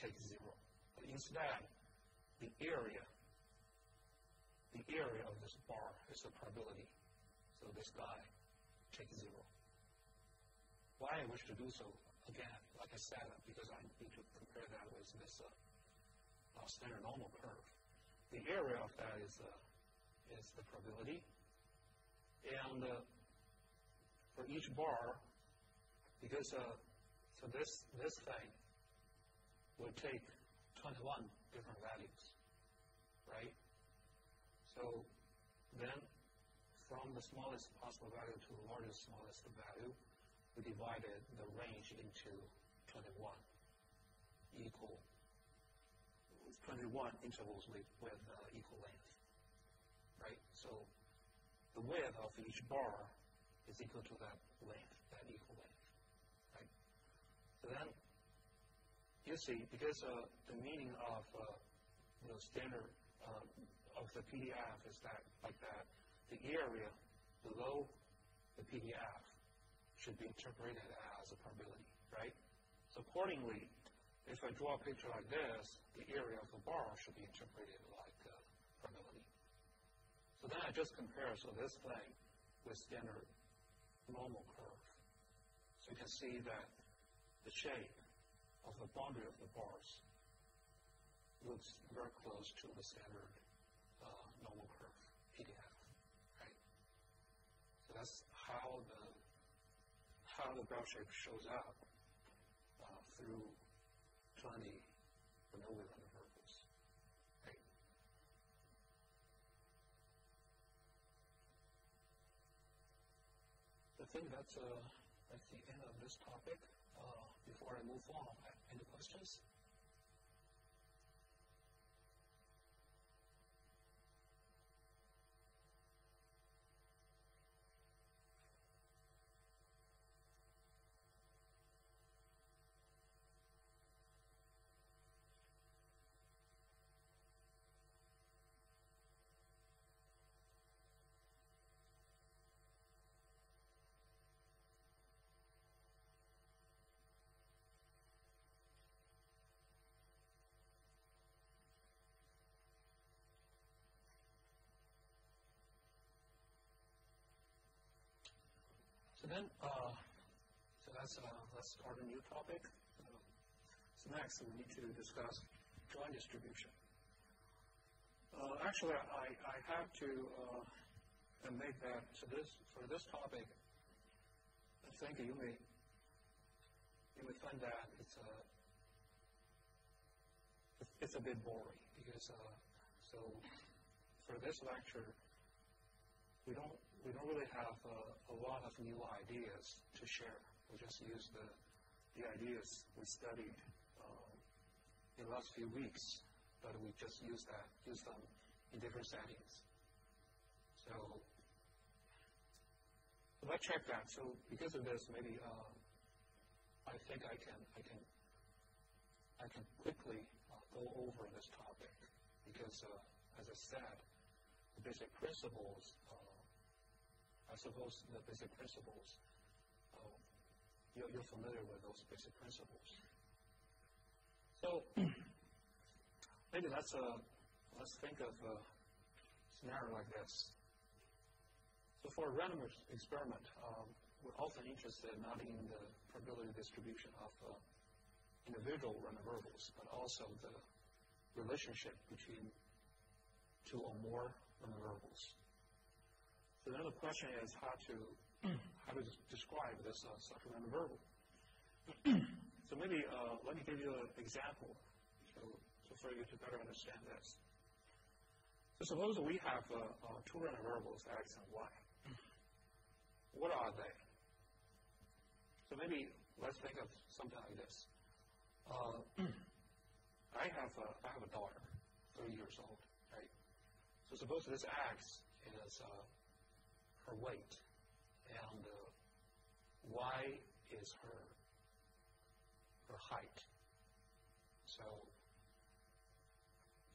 takes zero. But instead, the area area of this bar is the probability. So this guy takes zero. Why I wish to do so, again, like I said, because I need to compare that with this uh, uh, standard normal curve. The area of that is, uh, is the probability. And uh, for each bar, because uh, so this, this thing will take 21 different values, right? So then from the smallest possible value to the largest smallest value, we divided the range into 21 equal 21 intervals with, with uh, equal length, right? So the width of each bar is equal to that length, that equal length, right? So then you see, because uh, the meaning of uh, the standard uh, of the PDF is that like that, the area below the PDF should be interpreted as a probability, right? So accordingly, if I draw a picture like this, the area of the bar should be interpreted like a probability. So then I just compare so this thing with standard normal curve. So you can see that the shape of the boundary of the bars looks very close to the standard normal curve PDF, right? So that's how the how the bell shape shows up uh, through 20 Bernoulli variables, right? I think that's uh, that's the end of this topic. Uh, before I move on, any questions? So then, uh, so that's uh, let's start a new topic. Uh, so next, we need to discuss joint distribution. Uh, actually, I, I have to uh, make that so this for this topic. I think you may you may find that it's a it's a bit boring because uh, so for this lecture we don't we don't really have uh, a lot of new ideas to share. We just use the the ideas we studied um, in the last few weeks, but we just use that use them in different settings. So let's check that. So because of this, maybe uh, I think I can I can I can quickly uh, go over this topic because, uh, as I said, the basic principles I suppose the basic principles, uh, you're, you're, familiar with those basic principles. So maybe let's uh, let's think of a scenario like this. So for a random experiment, um, we're often interested not in the probability distribution of uh, individual random variables, but also the relationship between two or more random variables. So then the question is how to how to describe this uh, random variable. so maybe uh, let me give you an example so, so for you to better understand this. So suppose we have uh, uh two random variables x and y. What are they? So maybe let's think of something like this. Uh, I have a, I have a daughter, three years old, right? So suppose this x is uh, her weight, and uh, y is her her height. So,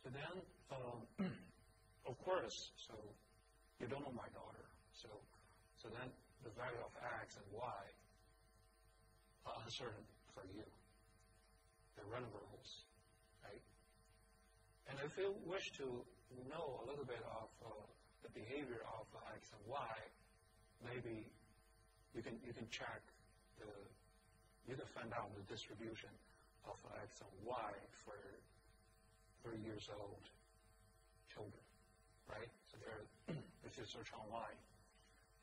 so then, um, of course, so you don't know my daughter. So, so then the value of x and y are uncertain for you. They're random variables, right? And if you wish to know a little bit of uh, the behavior of x and y, maybe you can you can check the you can find out the distribution of x and y for three years old children, right? So there, if you search online,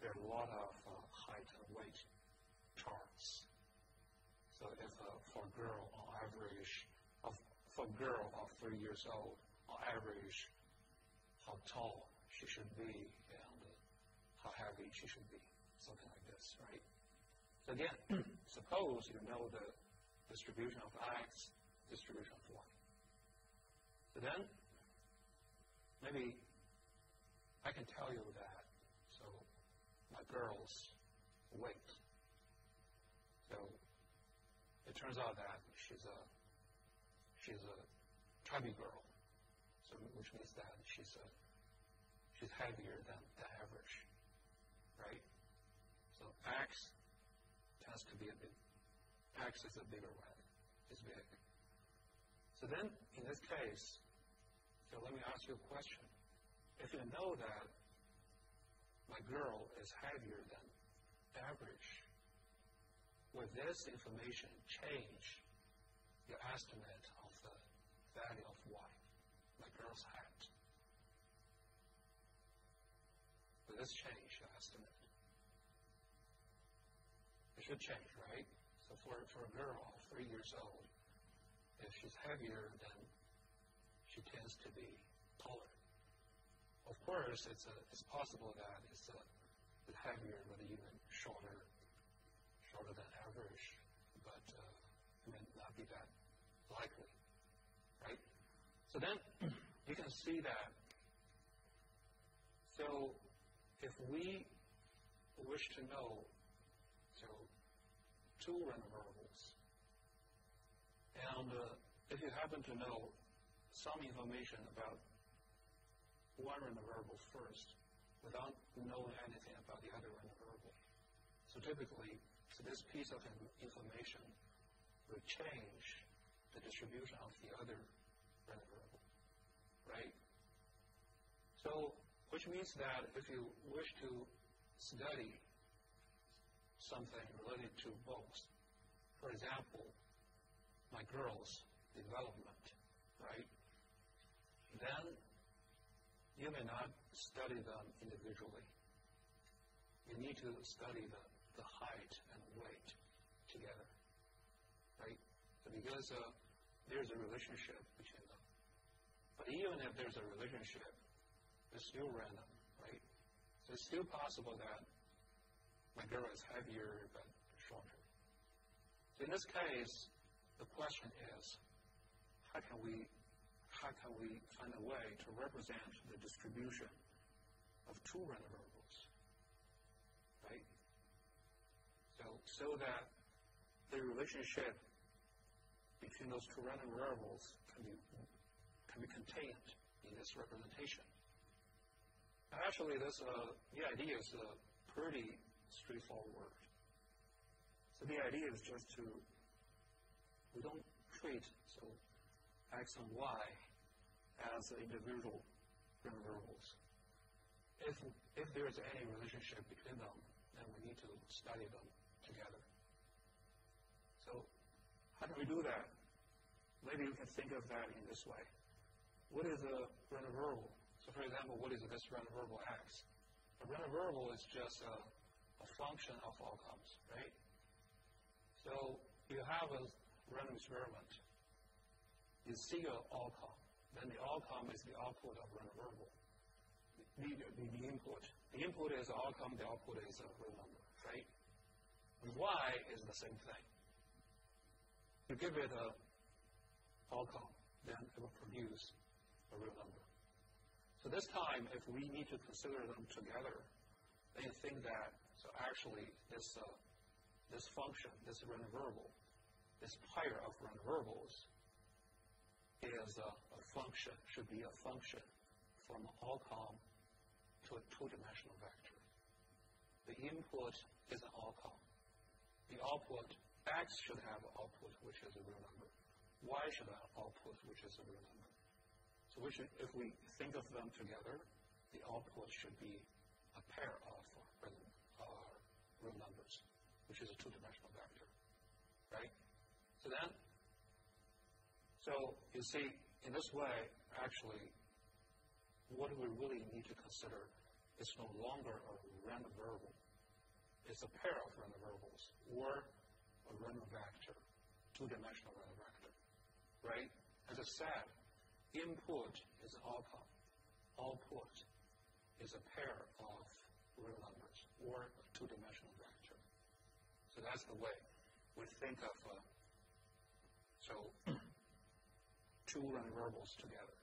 there are a lot of uh, height and weight charts. So if uh, for a girl on average, of, for a girl of three years old, on average, how tall she should be how heavy she should be, something like this, right? So again, suppose you know the distribution of x, distribution of y. So then, maybe I can tell you that. So my girl's weight. So it turns out that she's a she's a chubby girl. So which means that she's a she's heavier than the average? X tends to be a bit x is a bigger one. It's big. So then in this case, so let me ask you a question. If you know that my girl is heavier than average, will this information change your estimate of the value of y, my girl's height? Will this change your estimate? It should change, right? So for, for a girl, three years old, if she's heavier, then she tends to be taller. Of course, it's, a, it's possible that it's a bit heavier, but even shorter, shorter than average, but uh, may not be that likely, right? So then you can see that. So if we wish to know, two variables, and uh, if you happen to know some information about one variable first without knowing anything about the other variable. So typically, so this piece of information will change the distribution of the other variable, right? So, which means that if you wish to study something related to books. for example, my girl's development, right? Then you may not study them individually. You need to study the, the height and weight together, right? Because uh, there's a relationship between them. But even if there's a relationship, it's still random, right? So it's still possible that my girl is heavier but shorter. So in this case, the question is, how can we how can we find a way to represent the distribution of two random variables, right? So, so that the relationship between those two random variables can be, can be contained in this representation. Actually, this, uh, the idea is uh, pretty straightforward. So the idea is just to, we don't treat so x and y as individual variables. If, if there is any relationship between them, then we need to study them together. So how do we do that? Maybe you can think of that in this way. What is a random variable? So for example, what is this random variable x? A random variable is just a, a function of outcomes, right? So you have a random experiment. You see an outcome then the outcome is the output of random variable. The, the, the, input. The input is the outcome, the output is a real number, right? And y is the same thing. You give it a outcome, then it will produce a real number. So this time, if we need to consider them together, then you think that, so actually this, uh, this function, this random variable, this pair of random variables is a, a function, should be a function from outcome to a two-dimensional vector. The input is an outcome. The output, x should have an output which is a real number. y should have an output which is a real number. So we should, if we think of them together, the output should be a pair of uh, real numbers, which is a two-dimensional vector, right? So then, so you see, in this way, actually, what we really need to consider is no longer a random variable. It's a pair of random variables or a random vector, two-dimensional random vector, right? As I said, input is outcome. Output is a pair of real numbers or a two-dimensional. So that's the way we think of uh, so two random variables together.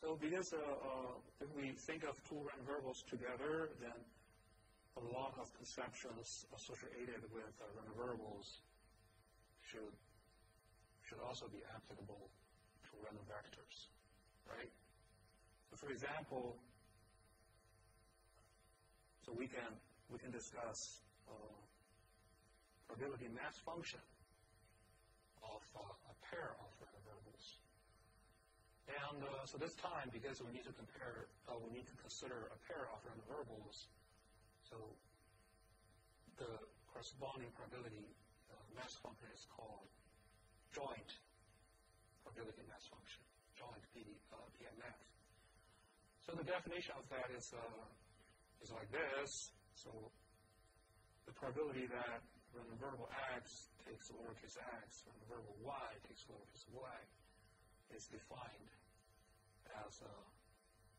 So because uh, uh, if we think of two random variables together, then a lot of conceptions associated with uh, variables should should also be applicable to random vectors, right? So for example, so we can we can discuss uh, probability mass function of uh, a pair of random variables. And uh, so this time, because we need to compare, uh, we need to consider a pair of random variables, so the corresponding probability uh, mass function is called joint probability mass function, joint PD, uh, PMF. So the definition of that is, uh, is like this. So the probability that when the variable x takes the lowercase x, when the variable y takes the lowercase y, it's defined as uh,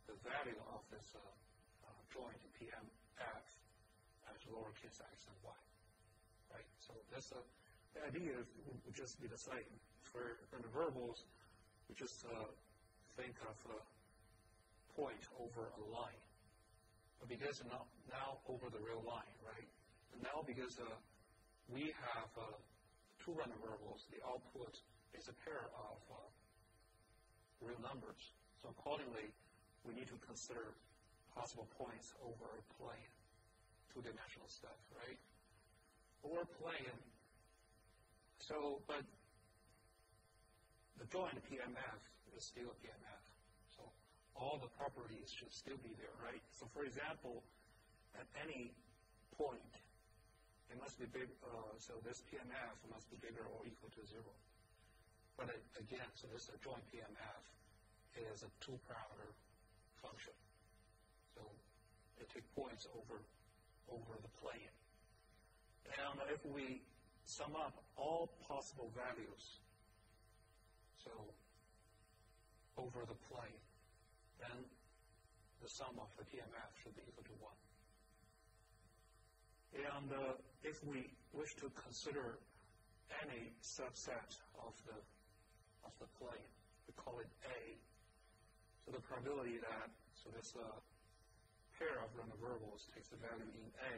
the value of this uh, uh, joint PMF as lowercase x and y. Right? So that's a, the idea would just be the same. For, for the verbals, we just uh, think of a point over a line. But because now, now over the real line, right? And now because uh, we have uh, two random variables, the output is a pair of uh, real numbers. So accordingly, we need to consider possible points over a plane, two-dimensional stuff, right? Or plane. So, but the joint PMF is still a PMF. So all the properties should still be there, right? So for example, at any point, it must be big, uh, so this PMF must be bigger or equal to zero. But it, again, so this joint PMF is a two-parameter function. So it takes points over, over the plane. And if we sum up all possible values, so over the plane, then the sum of the PMF should be equal to 1. And uh, if we wish to consider any subset of the of the plane, we call it A. So the probability that so this uh, pair of random variables takes the value in A.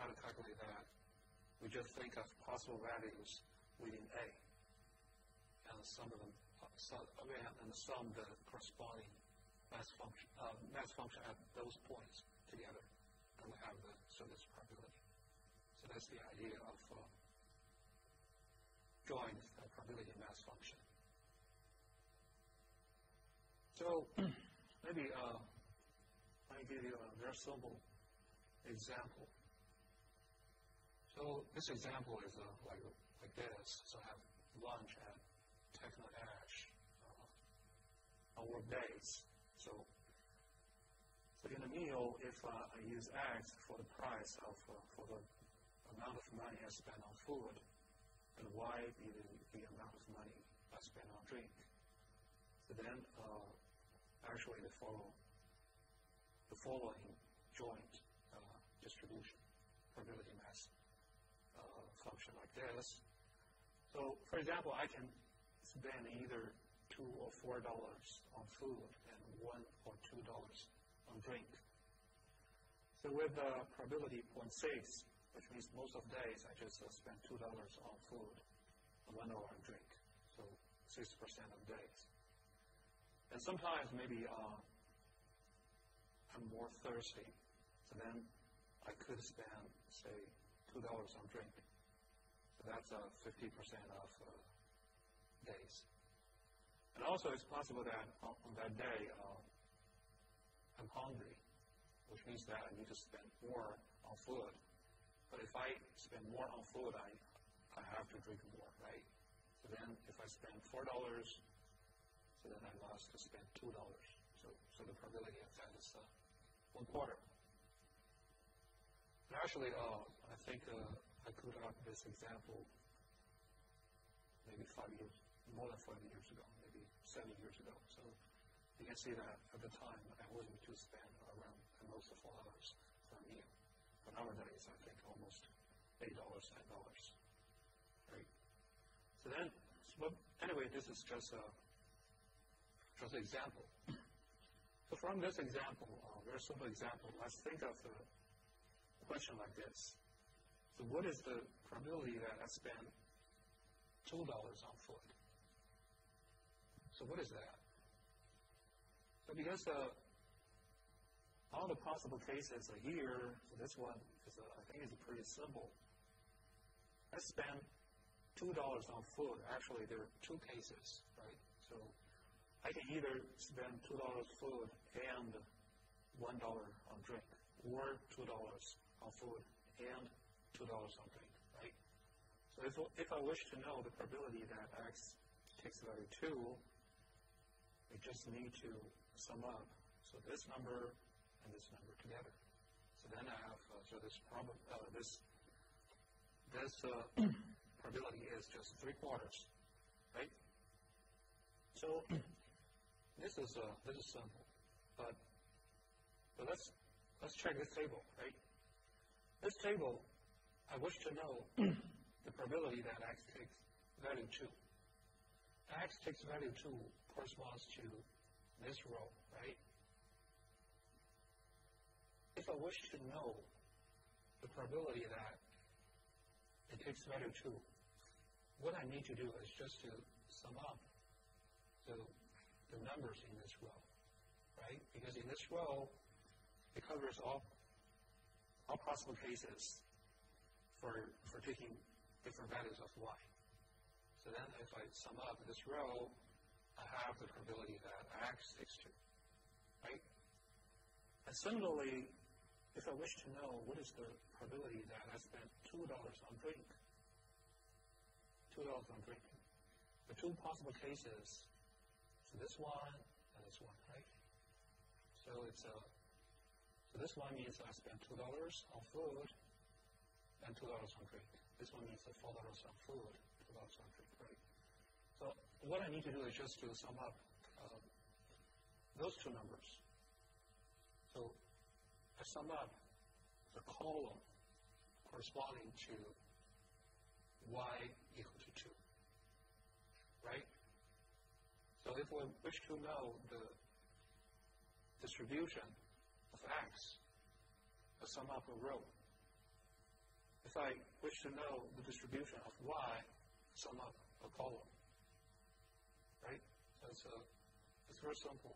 How to calculate that? We just think of possible values within A, and sum of them, sum, and sum the corresponding mass function uh, mass function at those points together, and we have the so this probability. That's the idea of uh, joint uh, probability mass function. So maybe uh, let me give you a very simple example. So this example is uh, like like this. So I have lunch at Techno Edge uh, on work days. So so in a meal, if uh, I use X for the price of uh, for the amount of money I spend on food, and Y be the, the amount of money I spend on drink. So then, uh, actually, the follow the following joint uh, distribution probability mass uh, function like this. So, for example, I can spend either two or four dollars on food and one or two dollars on drink. So with the probability 0.6, which means most of the days I just uh, spend $2 on food and $1 on drink. So 6% of days. And sometimes maybe uh, I'm more thirsty. So then I could spend, say, $2 on drink. So that's uh, 50% of uh, days. And also, it's possible that on, on that day, uh, I'm hungry, which means that I need to spend more on food. But if I spend more on food, I, I have to drink more, right? So then if I spend $4, so then I lost to spend $2. So, so the probability of that is uh, one quarter. But actually, uh, I think uh, I put up this example maybe five years, more than five years ago, maybe seven years ago. So you can see that at the time I was willing to spend around close to four for a meal. Nowadays, I think almost eight dollars, ten dollars. Right. So then, well, anyway, this is just a just an example. So from this example, uh, very simple example, let's think of the question like this. So what is the probability that I spend $2 on food? So what is that? So because uh, all the possible cases are here, so this one is, a, I think is pretty simple. I spend $2 on food. Actually, there are two cases, right? So I can either spend $2 food and $1 on drink, or $2 on food and $2 on drink, right? So if, if I wish to know the probability that x takes value 2, I just need to sum up. So this number and this number together. So then I have, uh, so this problem, uh, this, this uh, probability is just 3 quarters, right? So this is, uh, this is simple, but, but let's, let's check this table, right? This table, I wish to know the probability that x takes value 2. x takes value 2 corresponds to this row, right? If I wish to know the probability of that it takes value 2, what I need to do is just to sum up the, the numbers in this row, right? Because in this row, it covers all all possible cases for, for taking different values of y. So then if I sum up this row, I have the probability that x takes 2, right? And similarly, if I wish to know what is the probability that I spent $2 on drink, $2 on drink, the two possible cases, so this one and this one, right? So it's a so this one means I spent $2 on food and $2 on drink. This one means $4 on food, $2 on drink, right? So what I need to do is just to sum up uh, those two numbers. So I sum up the column corresponding to y equal to 2, right? So if we wish to know the distribution of x, I sum up a row. If I wish to know the distribution of y, sum up a column. Right? That's, a, that's very simple.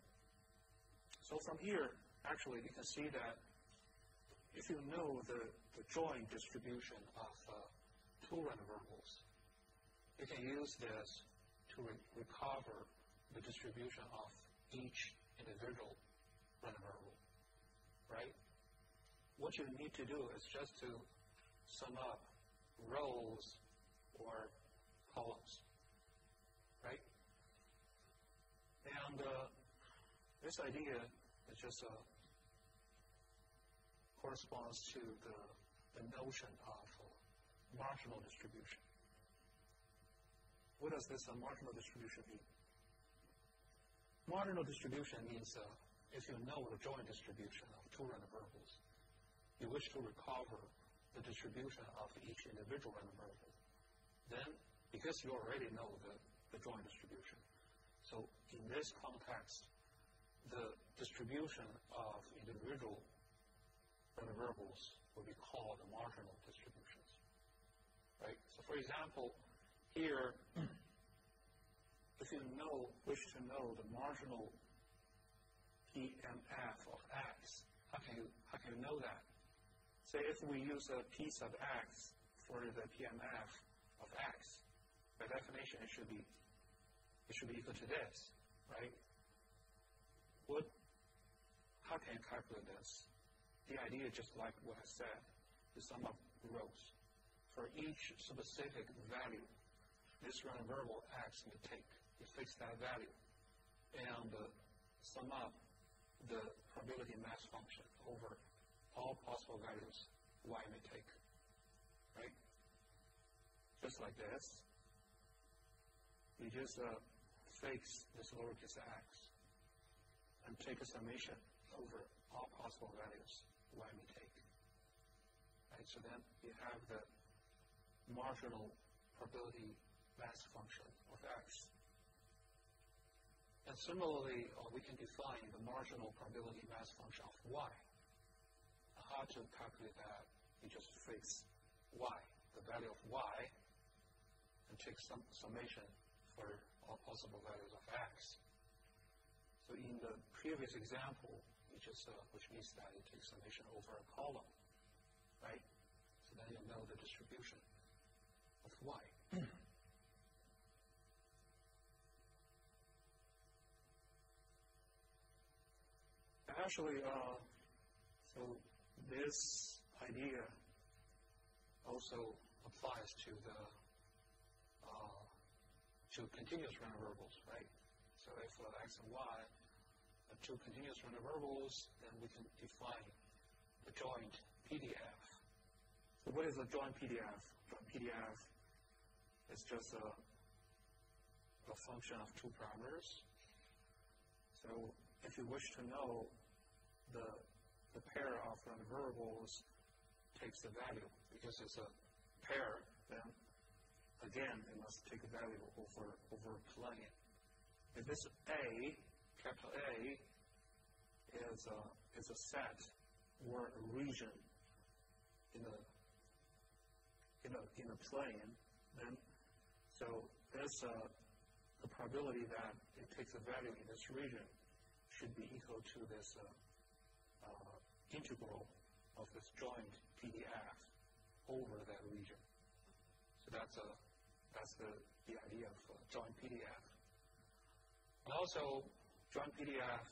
So from here, actually, you can see that if you know the, the joint distribution of uh, two random variables, you can use this to re recover the distribution of each individual random variable right? What you need to do is just to sum up rows or columns, right? And uh, this idea is just uh, corresponds to the, the notion of marginal distribution. What does this marginal distribution mean? Marginal distribution means uh, if you know the joint distribution of two random variables, you wish to recover the distribution of each individual random variable, then because you already know the, the joint distribution, so in this context, the distribution of individual random variables will be called the marginal distributions. Right? So for example, here, if you know, wish to know the marginal PMF of x. How can you how can you know that? Say if we use a piece of x for the PMF of x, by definition it should be it should be equal to this, right? What, how can you calculate this? The idea, just like what I said, is sum up the rows. For each specific value, this random variable x may take. You fix that value. And uh, sum up the probability mass function over all possible values y may take. Right? Just like this. You just uh, fix this lowercase x and take a summation over all possible values y may take. Right? So then you have the marginal probability mass function of x. And similarly, uh, we can define the marginal probability mass function of y. How to calculate that? You just fix y, the value of y, and take some summation for all possible values of x. So in the previous example, you just, uh, which means that you take summation over a column, right? So then you know the distribution of y. Actually, uh, so this idea also applies to the uh, to continuous random variables, right? So if uh, x and y two continuous random variables, then we can define the joint PDF. So what is a joint PDF? Joint PDF is just a, a function of two parameters. So if you wish to know the, the pair of random variables takes the value. Because it's a pair, then again, it must take a value over, over a plane. If this A, capital A, is a, is a set or a region in a, in a, in a plane, then so a, the probability that it takes a value in this region should be equal to this uh, uh, integral of this joint PDF over that region. So that's a that's the, the idea of uh, joint PDF. And also joint PDF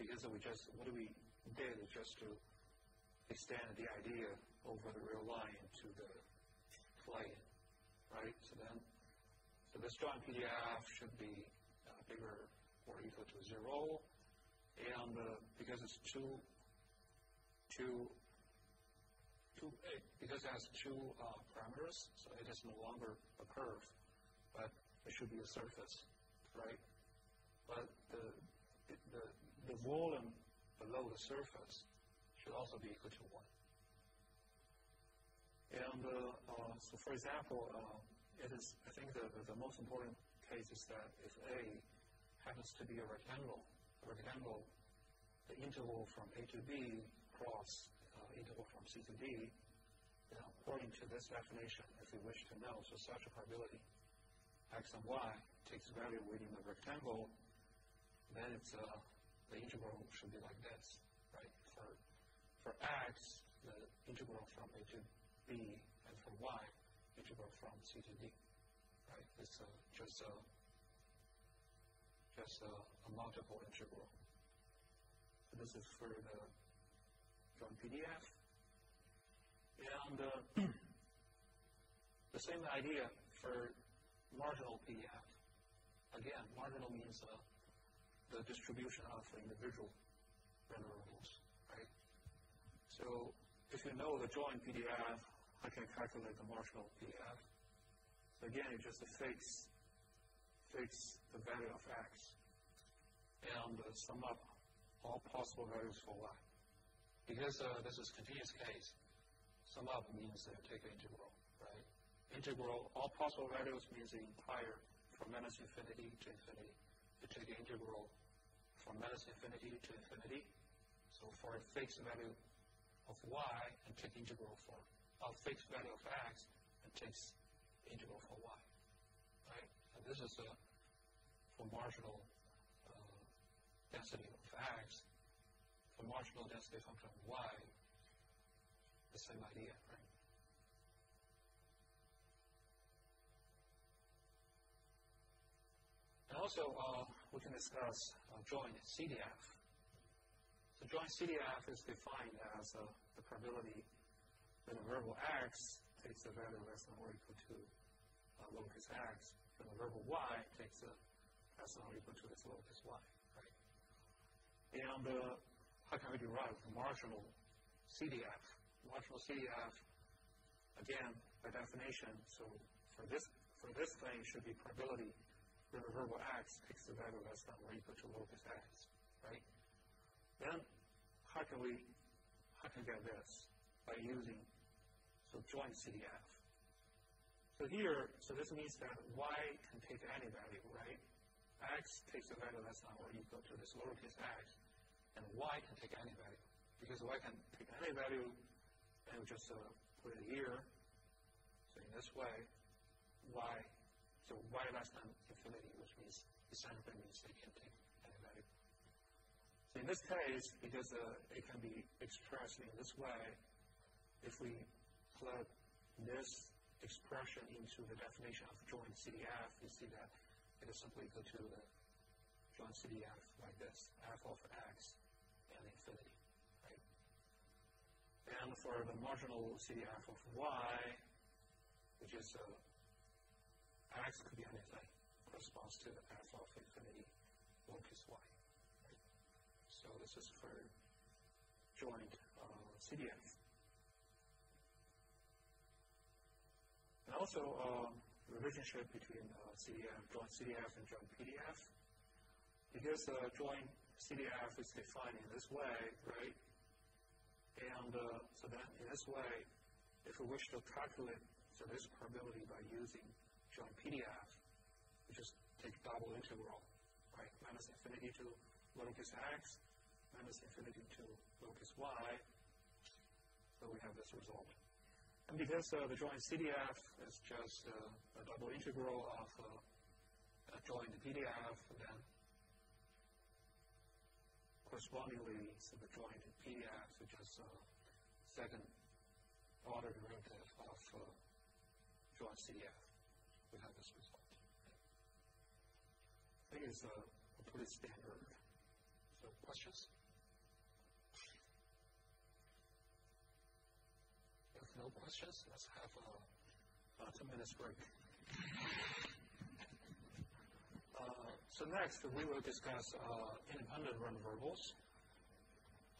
because we just what do we did is just to extend the idea over the real line to the plane, right? So then so this joint PDF should be uh, bigger or equal to zero and uh, because it's two, two, two, because it has two uh, parameters, so it is no longer a curve, but it should be a surface, right? But the, the, the volume below the surface should also be equal to 1. And uh, uh, so, for example, uh, it is, I think the, the, the most important case is that if A happens to be a rectangle, rectangle, the interval from A to B cross uh, interval from C to D, you according to this definition, if we wish to know, so such a probability, x and y takes value within the rectangle, then it's uh, the integral should be like this, right? For for x, the integral from A to B, and for y, integral from C to D, right? It's uh, just a uh, just a, a multiple integral. So this is for the from PDF. And uh, the same idea for marginal PDF. Again, marginal means uh, the distribution of the individual variables, right? So if you know the joint PDF, I can calculate the marginal PDF. So again, it's just fix fix the value of x and uh, sum up all possible values for y. Because uh, this is continuous case, sum up means uh, take an integral, right? Integral, all possible values means the entire from minus infinity to infinity. You take the integral from minus infinity to infinity. So for a fixed value of y, and take integral for a fixed value of x, and takes integral for y. Right? And this is a for marginal uh, density of x, for marginal density function of y, the same idea, right? And also, uh, we can discuss uh, joint CDF. So joint CDF is defined as uh, the probability that the variable x takes a value less than or equal to uh, lowercase x, and the variable y takes a less than or equal to this lowercase y, right? And uh, how can we derive the marginal CDF? Marginal CDF, again, by definition, so for this for this thing should be probability where the variable x takes the value less than or equal to lowercase x, right? Then how can we how can we get this? By using so joint CDF. So here, so this means that y can take any value, right? x takes a value less than or equal to this lowercase x, and y can take any value. Because y can take any value, and just uh, put it here. So in this way, y, so y less than infinity, which means essentially means they can take any value. So in this case, because uh, it can be expressed in this way, if we plug this expression into the definition of joint CDF, you see that it is simply equal to the joint CDF like this, f of x and infinity? And for the marginal CDF of y, which is uh, x could be anything, corresponds to the f of infinity lowercase y. Right? So this is for joint uh, CDF. And also, um, relationship between uh, CDF, joint CDF and joint PDF. Because uh, joint CDF is defined in this way, right? And uh, so then in this way, if we wish to calculate so this probability by using joint PDF, just take double integral, right? Minus infinity to lowercase x, minus infinity to lowercase y. So we have this result. And because uh, the joint CDF is just uh, a double integral of uh, a joint PDF, then correspondingly, so the joint PDF is just a second order derivative of uh, joint CDF. We have this result. Think it's a, a pretty standard. So questions? no questions, let's have a, a two minutes break. Uh, so next, we will discuss uh, independent random variables.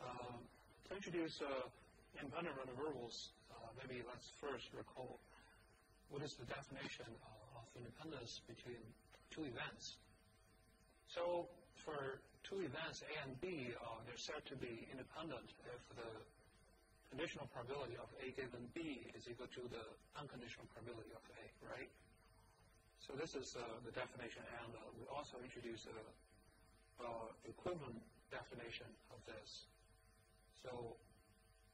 Uh, to introduce uh, independent random variables, uh, maybe let's first recall what is the definition of independence between two events. So for two events, A and B, uh, they're said to be independent if the conditional probability of A given B is equal to the unconditional probability of A, right? So this is uh, the definition, and uh, we also introduce a, uh, equivalent definition of this. So,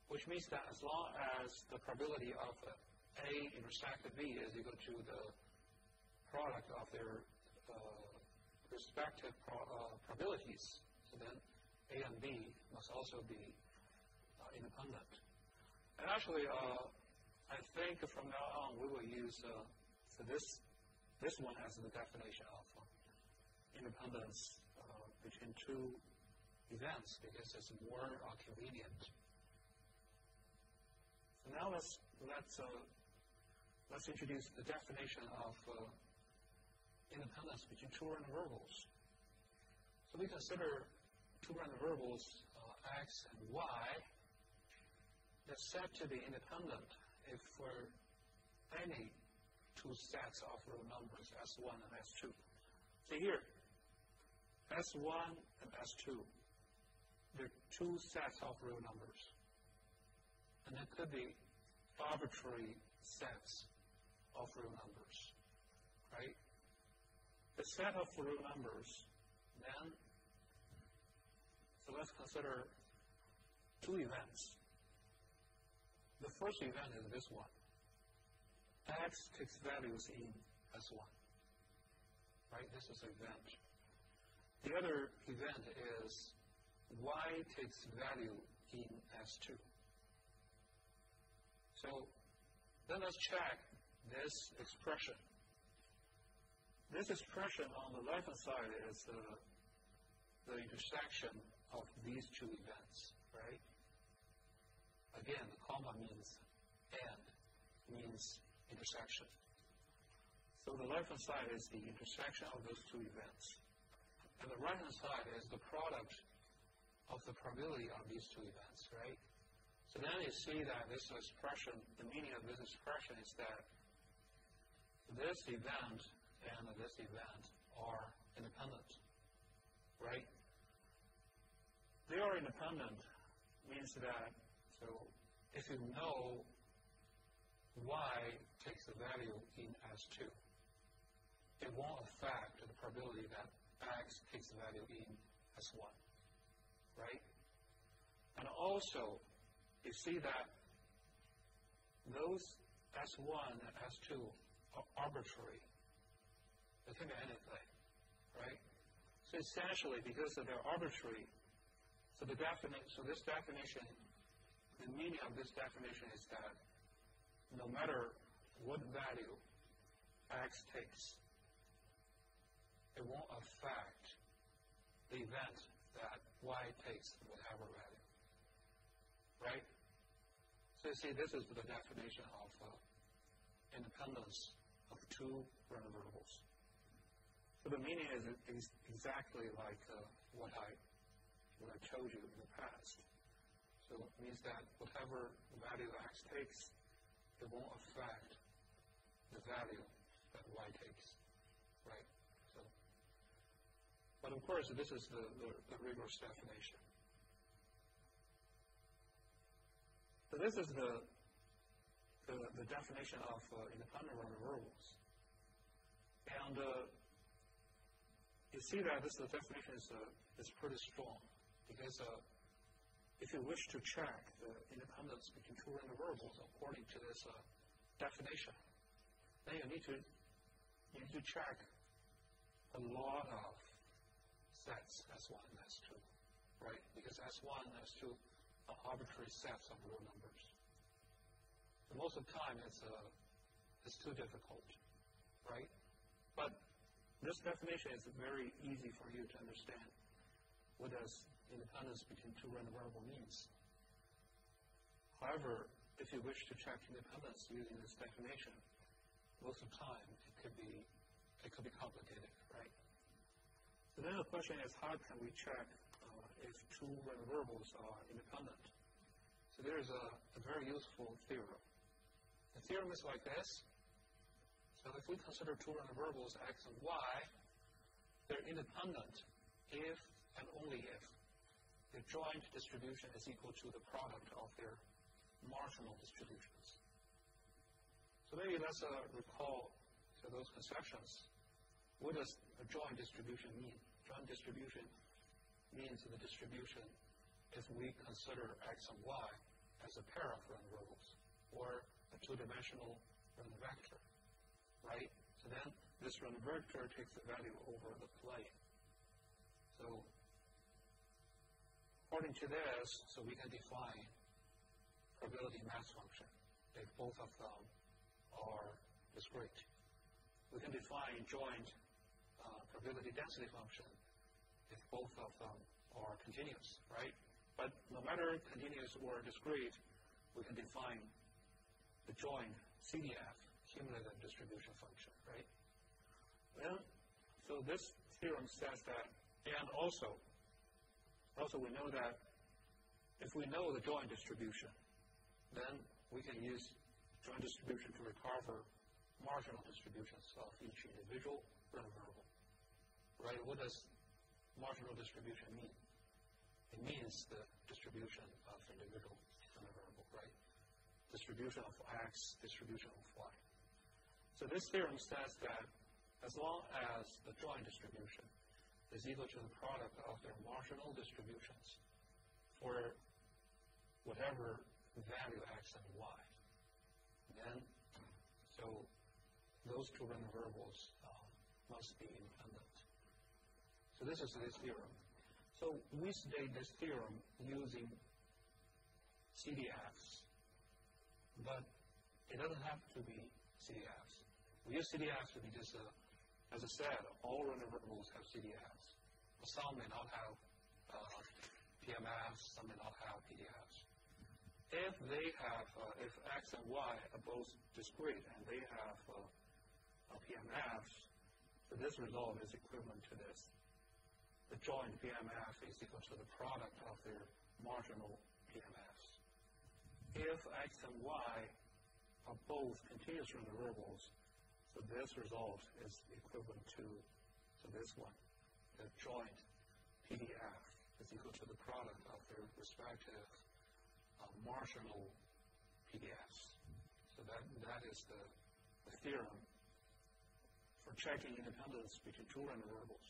which means that as long as the probability of A in respect to B is equal to the product of their uh, respective pro uh, probabilities, so then A and B must also be uh, independent. And actually, uh, I think from now on we will use uh, so this this one as the definition of uh, independence between two events because it's more convenient. So now let's let's let's introduce the definition of independence between two random variables. So we consider two random variables x and y is said to be independent if for any two sets of real numbers, S1 and S2. See here, S1 and S2, they're two sets of real numbers. And it could be arbitrary sets of real numbers, right? The set of real numbers, then, so let's consider two events. The first event is this one. X takes values in S1. Right? This is an event. The other event is Y takes value in S2. So then let's check this expression. This expression on the left-hand side is the, the intersection of these two events, right? Again, the comma means and, means intersection. So the left-hand side is the intersection of those two events. And the right-hand side is the product of the probability of these two events, right? So then you see that this expression, the meaning of this expression is that this event and this event are independent, right? They are independent means that, so if you know y takes the value in S2, it won't affect the probability that x takes the value in S1, right? And also, you see that those S1 and S2 are arbitrary. Can be anything, right? So essentially, because they're arbitrary, so the definition, so this definition, the meaning of this definition is that no matter what value x takes, it won't affect the event that y takes whatever value. Right? So you see, this is the definition of uh, independence of two random variables. So the meaning is, is exactly like uh, what I what I told you in the past. So it means that whatever value x takes, it won't affect the value that y takes. right? So, But of course, this is the, the, the rigorous definition. So this is the, the, the definition of uh, independent variables. And uh, you see that this definition is, uh, is pretty strong because uh, if you wish to check the independence between two random variables according to this uh, definition, then you need to you need to check a lot of sets S1 and S2, right? Because S1 and S2 are arbitrary sets of real numbers. So most of the time, it's, uh, it's too difficult, right? But this definition is very easy for you to understand. What does independence between two random variables means? However, if you wish to check independence using this definition, most of the time it could be it could be complicated, right? So then the question is, how can we check uh, if two random variables are independent? So there's a, a very useful theorem. The theorem is like this. So if we consider two random variables x and y, they're independent if and only if the joint distribution is equal to the product of their marginal distributions. So maybe let's uh, recall so those conceptions what does a joint distribution mean? Joint distribution means the distribution if we consider x and y as a pair of random variables or a two-dimensional random vector, right? So then this random vector takes the value over the plane. So according to this, so we can define probability mass function if both of them are discrete. We can define joint uh, probability density function if both of them are continuous, right? But no matter continuous or discrete, we can define the joint CDF, cumulative distribution function, right? Well, so this theorem says that, and also, also we know that if we know the joint distribution, then we can use joint distribution to recover marginal distributions of each individual random variable right? What does marginal distribution mean? It means the distribution of individual random variable, right? Distribution of x, distribution of y. So this theorem says that as long as the joint distribution is equal to the product of their marginal distributions for whatever value x and y, then so those two random variables uh, must be independent. So this is this theorem. So we state this theorem using CDFs, but it doesn't have to be CDFs. We use CDFs to be just a as I said, all random variables have CDFs. But some may not have uh, PMFs, some may not have PDFs. If they have, uh, if x and y are both discrete and they have uh, PMFs, so this result is equivalent to this. The joint PMF is equal to the product of their marginal PMFs. If x and y are both continuous variables, so this result is equivalent to, to this one. The joint PDF is equal to the product of their respective uh, marginal PDFs. So that, that is the, the theorem for checking independence between two random variables.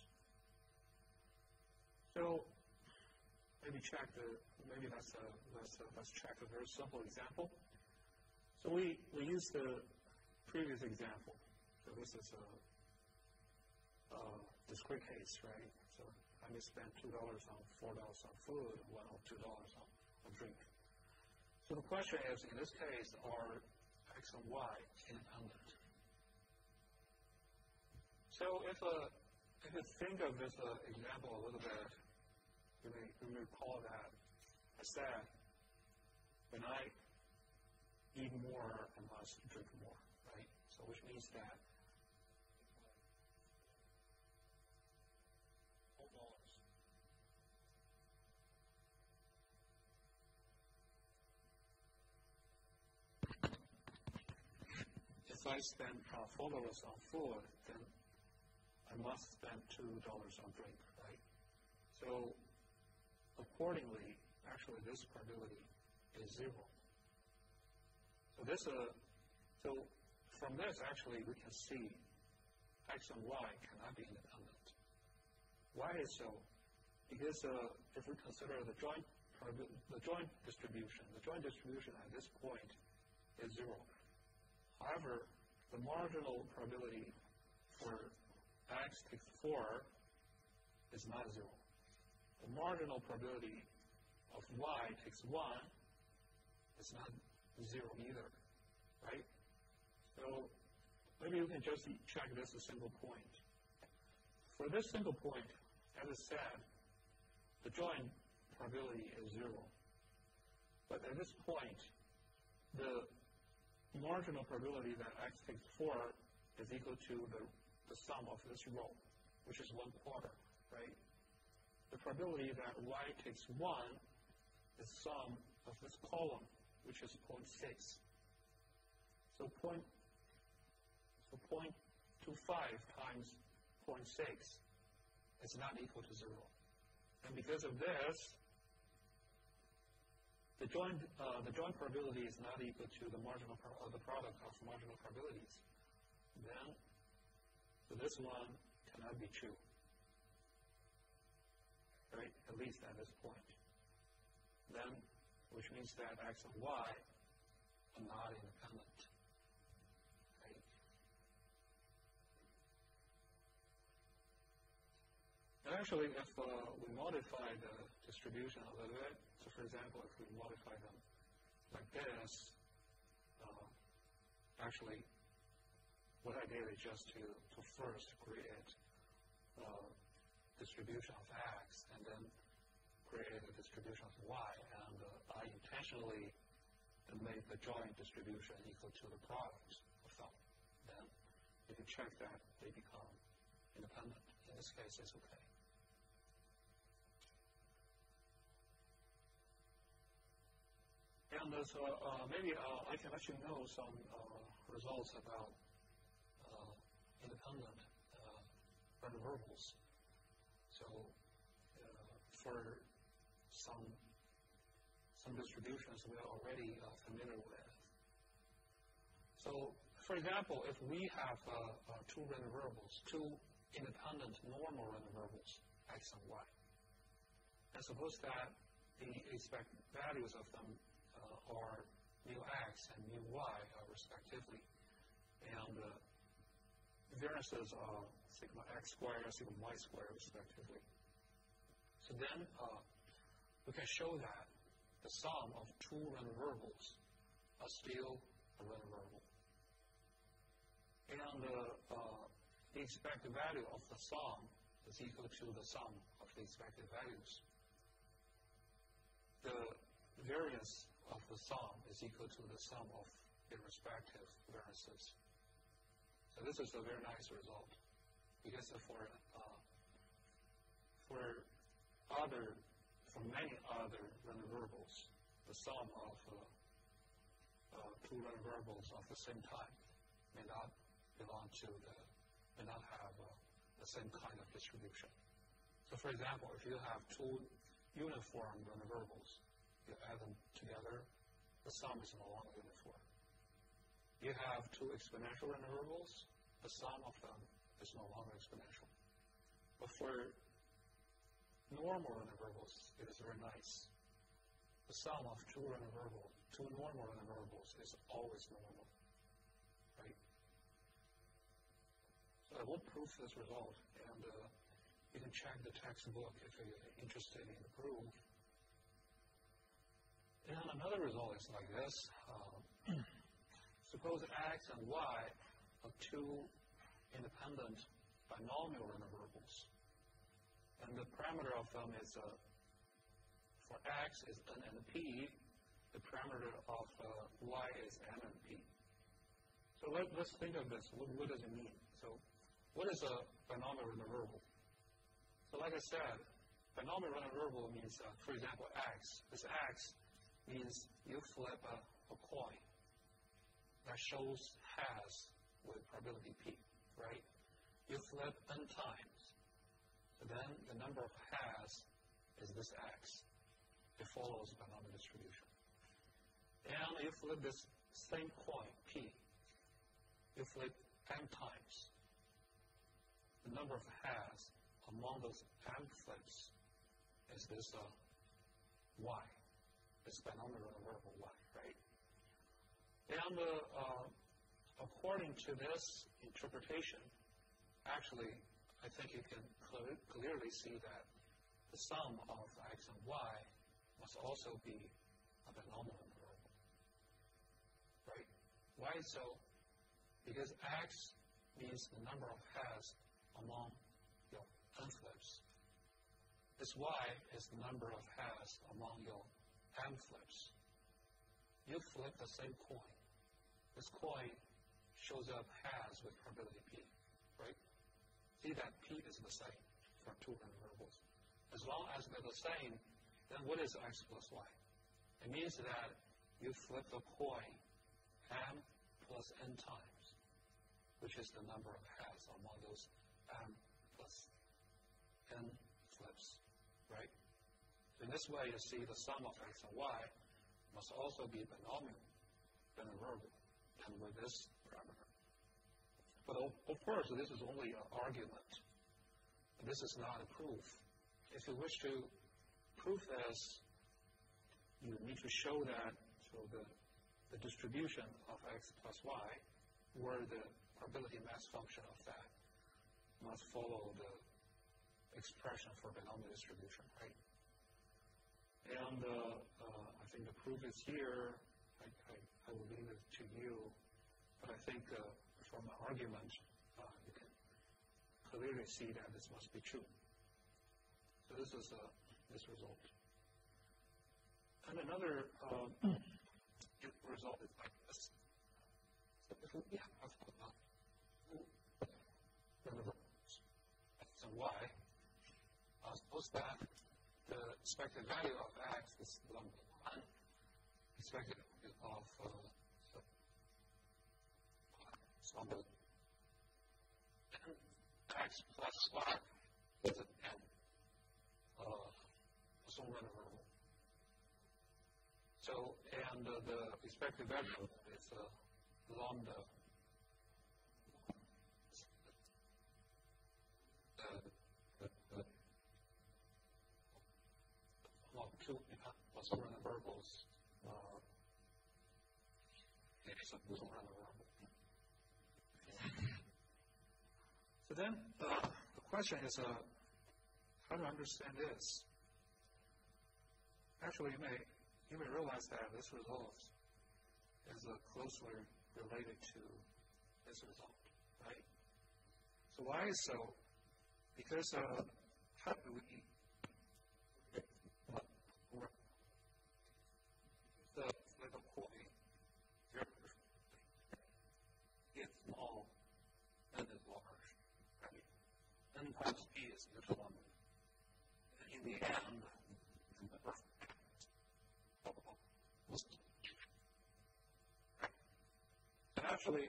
So maybe check the maybe that's a let's let's check a very simple example. So we we use the previous example. So this is a, a discrete case, right? So I may spend two dollars on four dollars on food, one or two dollars on, on drink. So the question is, in this case, are x and y independent? So if a if you think of this uh, example a little bit, you may, you may recall that I said when I eat more, I must drink more, right? So which means that spend uh, four dollars on food, then I must spend two dollars on drink, right? So accordingly, actually this probability is zero. So this uh, so from this actually we can see x and y cannot be independent. Why is so? Because uh, if we consider the joint the joint distribution, the joint distribution at this point is zero. However, the marginal probability for x takes 4 is not 0. The marginal probability of y takes 1 is not 0 either, right? So maybe you can just check this a single point. For this single point, as I said, the joint probability is 0. But at this point, the marginal probability that x takes 4 is equal to the the sum of this row, which is one quarter, right? The probability that y takes 1 is sum of this column, which is 0.6. So, point, so 0.25 times 0.6 is not equal to 0. And because of this, the joint, uh, the joint probability is not equal to the marginal pro- uh, the product of marginal probabilities. Then this one cannot be true. Right? At least at this point. Then, which means that x and y are not independent. Right? And actually, if uh, we modify the distribution a little bit, for example, if we modify them like this, uh, actually what I did is just to, to first create a distribution of x and then create a distribution of y. And uh, I intentionally made the joint distribution equal to the product of them. Then if you check that, they become independent. In this case, it's okay. And uh, so uh, maybe uh, I can let you know some uh, results about independent uh, variables. So uh, for some some distributions we are already uh, familiar with. So for example, if we have uh, uh, two random variables, two independent normal random variables, x and y, and suppose that the expected values of them uh, are mu x and mu y respectively, and the variances are sigma x squared, sigma y squared, respectively. So then uh, we can show that the sum of two random variables are still a random variable. And uh, uh, the expected value of the sum is equal to the sum of the expected values. The variance of the sum is equal to the sum of the respective variances. So this is a very nice result because for uh, for other for many other random variables, the sum of uh, uh, two random variables of the same type may not belong to the may not have uh, the same kind of distribution. So, for example, if you have two uniform random variables, you add them together, the sum is no longer uniform. You have two exponential variables, the sum of them is no longer exponential. But for normal variables, it is very nice. The sum of two variables, two normal variables is always normal. Right? So I will prove this result, and uh, you can check the textbook if you're interested in the proof. And another result is like this. Uh, suppose x and y are two independent binomial variables. And the parameter of them is, uh, for x is n and p, the parameter of uh, y is m and p. So let, us think of this. What, what, does it mean? So what is a binomial variable? So like I said, binomial variable means, uh, for example, x. This x means you flip a, a coin that shows has with probability p, right? You flip n times. Then the number of has is this x. It follows binomial distribution. And you flip this same coin, p. You flip n times. The number of has among those m flips is this uh, y. It's binomial variable y, right? And uh, uh, according to this interpretation, actually, I think you can cl clearly see that the sum of x and y must also be a binomial variable, right? Why so? Because x means the number of has among your flips. This y is the number of has among your m flips. You flip the same coin. This coin shows up has with probability p, right? See that p is the same for two random variables. As long as they're the same, then what is x plus y? It means that you flip the coin m plus n times, which is the number of has among those m plus n flips, right? In this way, you see the sum of x and y must also be binomial variable, and with this parameter. But of, of course, this is only an argument. This is not a proof. If you wish to prove this, you need to show that so the, the distribution of x plus y, where the probability mass function of that must follow the expression for binomial distribution, right? And uh, uh, I think the proof is here. I, I, I, will leave it to you. But I think uh, from the argument, uh, you can clearly see that this must be true. So this is uh, this result. And another um, result is like this. So if we have uh, x and y, uh, suppose that the expected value of x is number 1, expected value of uh, number n, x plus y is an n, uh, some random So, and uh, the expected value is uh, lambda the variables uh, one of the. So then uh, the question is uh, how to understand this. Actually, you may you may realize that this result is uh, closely related to this result, right? So why is so? Because uh, how do we the little coin gets small and is large, right? N times p is equal to one. The and actually,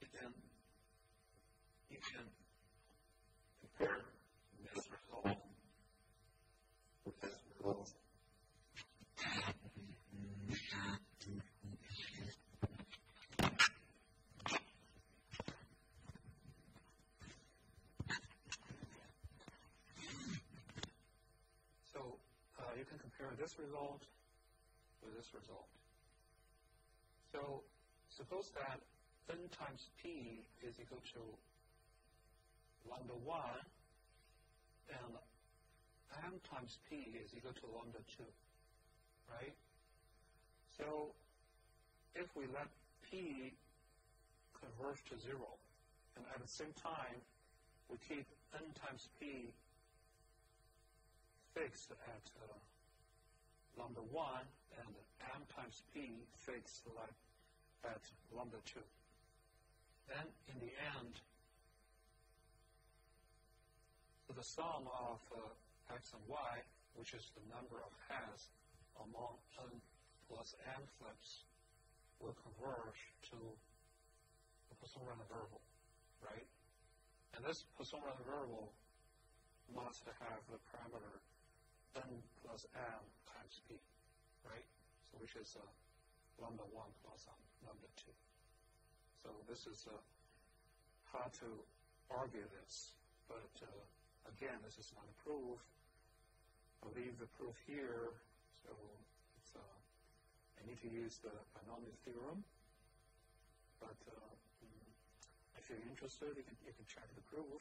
you can you can compare this result with this result. So uh, you can compare this result with this result. So suppose that n times p is equal to lambda 1 and m times p is equal to lambda 2, right? So if we let p converge to 0 and at the same time we keep n times p fixed at uh, lambda 1 and m times p fixed like at lambda 2. Then in the end, the sum of uh, x and y, which is the number of heads among n plus m flips, will converge to the Poisson-Random variable, right? And this Poisson-Random variable must have the parameter n plus m times p, right? So which is uh, lambda 1 plus lambda 2. So this is uh, how to argue this. But uh, again, this is not a proof. I'll leave the proof here. So uh, I need to use the binomial theorem. But uh, mm, if you're interested, you can, you can check the proof.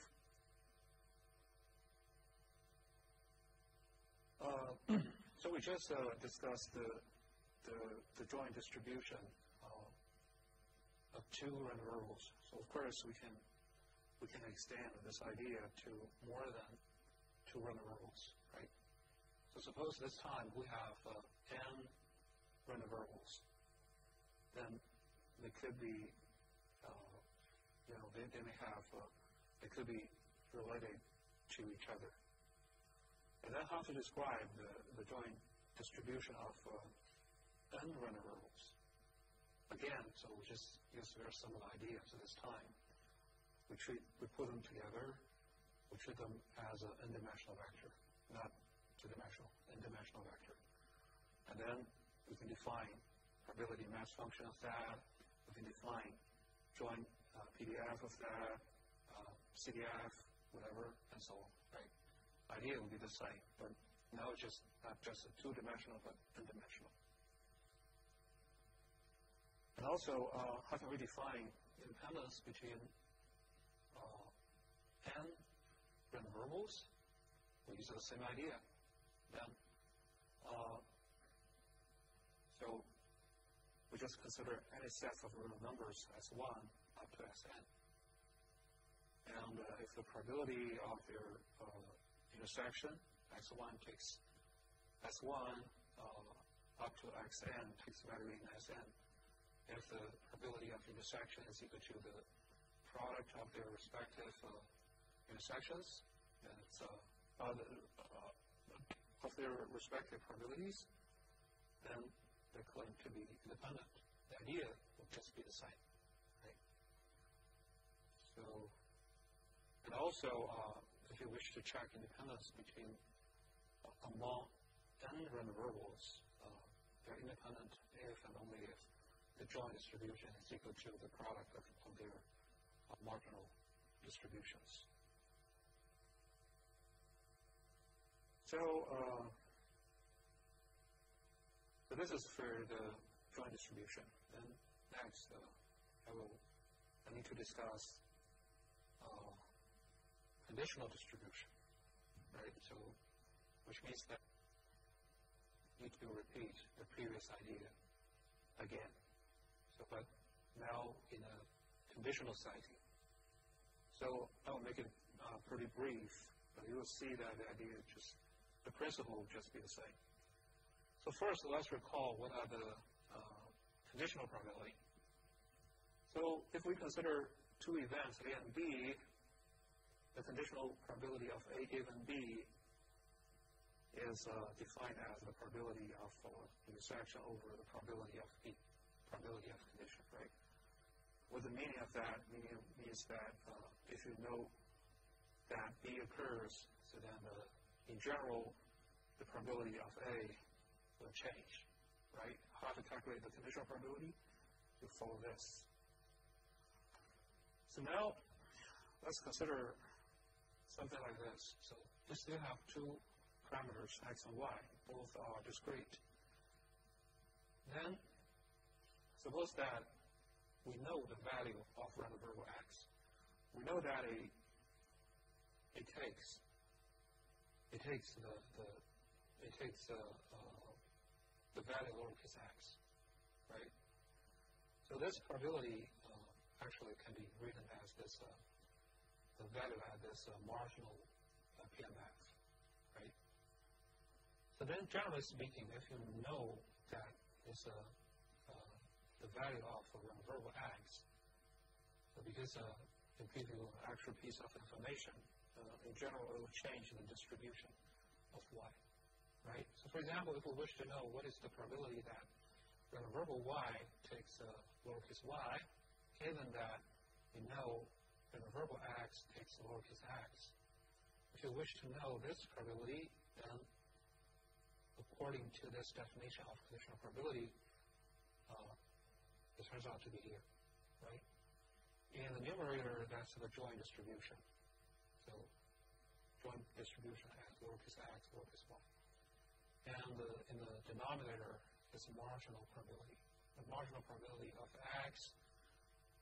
Uh, so we just uh, discussed the, the, the joint distribution uh, of two random variables. So of course we can we can extend this idea to more than two random variables, right? So suppose this time we have uh, n random variables, then they could be, uh, you know, they, they may have, uh, they could be related to each other. And then how to describe the, the joint distribution of uh, n random variables. Again, so we just use very similar ideas at this time. We treat, we put them together, we treat them as an n-dimensional vector, not two-dimensional, n-dimensional vector. And then we can define probability mass function of that, we can define joint uh, PDF of that, uh, CDF, whatever, and so on? Idea will be the same, but now it's just not just a two-dimensional, but n-dimensional. And also, uh, how can we define independence between uh, n random variables? We use the same idea. Then, uh, so we just consider any set of real numbers as 1 up to Sn. And uh, if the probability of their uh, intersection, x1 takes s1 uh, up to xn takes value in Sn. If the probability of intersection is equal to the product of their respective uh, intersections, then it's uh, the, uh, of their respective probabilities, then they're claimed to be independent. The idea will just be the same, right? So, and also, uh, if you wish to check independence between uh, among n random variables, uh, they're independent if and only if the joint distribution is equal to the product of, of their uh, marginal distributions. So, uh, so this is for the joint distribution. Then next, uh, I will I need to discuss uh, conditional distribution, right? So, which means that you need to repeat the previous idea again. So, but now in a conditional citing. So I'll make it uh, pretty brief, but you will see that the idea just, the principle will just be the same. So first, let's recall what are the uh, conditional probability. So if we consider two events, A and B, the conditional probability of A given B is uh, defined as the probability of uh, intersection over the probability of B, probability of condition, right? What the meaning of that meaning means that uh, if you know that B occurs, so then in general, the probability of A will change, right? How to calculate the conditional probability? You follow this. So now, let's consider something like this. So we still have two parameters, x and y. Both are discrete. Then, suppose that we know the value of random variable x. We know that a, it takes it takes the, the it takes uh, uh, the value of lowercase x, right? So this probability uh, actually can be written as this uh, the value at this uh, marginal uh, PMF, right? So then, generally speaking, if you know that is a the value of a variable x, because it gives you an actual piece of information, in general, it will change the distribution of y right? So for example, if we wish to know what is the probability that the verbal y takes uh, lowercase y, given that we know that the variable x takes the lowercase acts. if you wish to know this probability, then according to this definition of conditional probability, uh, it turns out to be here, right? In the numerator, that's the joint distribution. So joint distribution at lowercase x, lowercase y and the, in the denominator is marginal probability. The marginal probability of x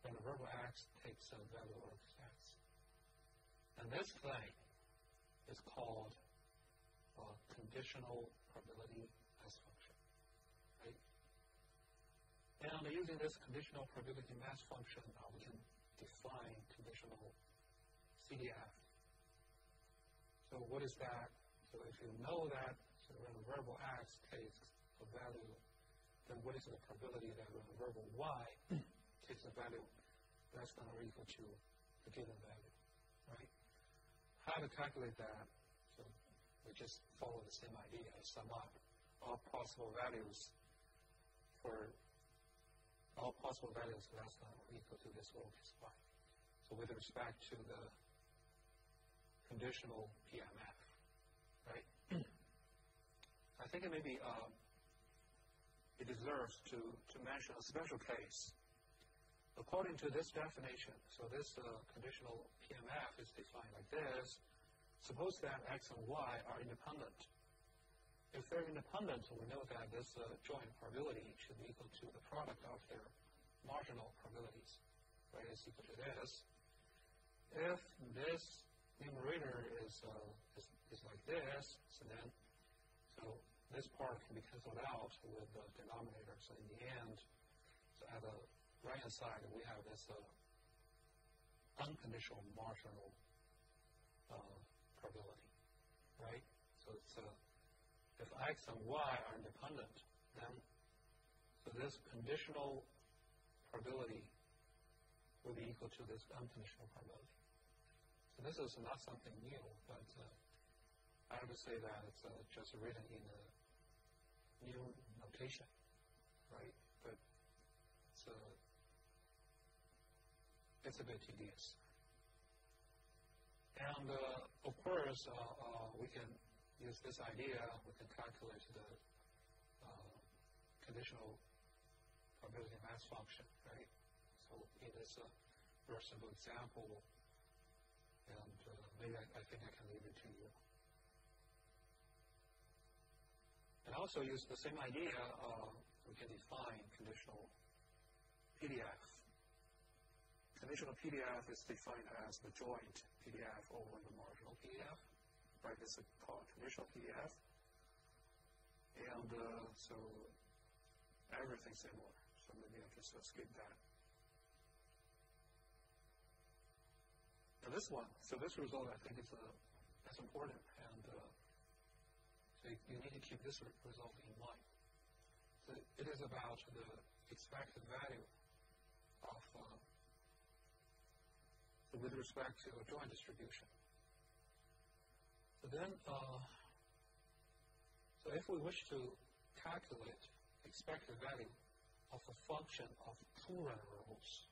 the variable x takes a value of x. And this thing is called a conditional probability mass function. Right? And using this conditional probability mass function, now we can define conditional CDF. So what is that? So if you know that when a variable x takes a value, then what is the probability that when a variable y takes a value than or equal to the given value, right? How to calculate that? So we just follow the same idea, sum up all possible values for all possible values less than or equal to this lowercase y. So with respect to the conditional PMF, right? I think it maybe uh, it deserves to, to mention a special case. According to this definition, so this uh, conditional PMF is defined like this. Suppose that x and y are independent. If they're independent, we know that this uh, joint probability should be equal to the product of their marginal probabilities, right? Is equal to this. If this numerator is, uh, is, is like this, so then so this part can be canceled out with the denominator. So in the end, so at the right-hand side, we have this uh, unconditional marginal uh, probability, right? So it's uh, if x and y are independent, then so this conditional probability will be equal to this unconditional probability. So this is not something new, but uh, I would say that it's uh, just written in a new notation, right? But a, it's a bit tedious. And uh, of course, uh, uh, we can use this idea, we can calculate the uh, conditional probability mass function, right? So in uh, very simple example, and uh, maybe I, I think I can leave it to you. And also use the same idea, uh, we can define conditional PDF. Conditional PDF is defined as the joint PDF over the marginal PDF. Right, this is called conditional PDF. And uh, so everything similar. So maybe I just uh, skip that. Now this one, so this result I think is uh, that's important, and uh, so you need to keep this result in mind. So it is about the expected value of uh, with respect to a joint distribution. So then, uh, so if we wish to calculate expected value of a function of two random variables,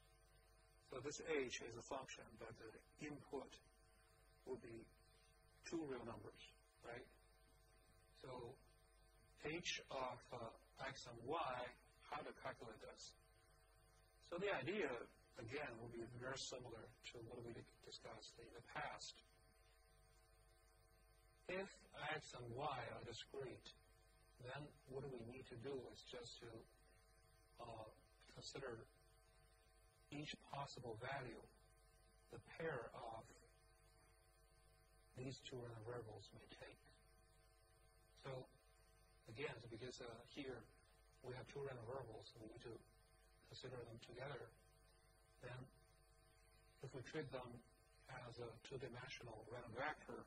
so this h is a function, that the input will be two real numbers, right? So h of uh, x and y, how to calculate this? So the idea, again, will be very similar to what we discussed in the past. If x and y are discrete, then what we need to do is just to uh, consider each possible value, the pair of these two random variables may take. So again, because uh, here we have two random variables, we need to consider them together. Then if we treat them as a two-dimensional random vector,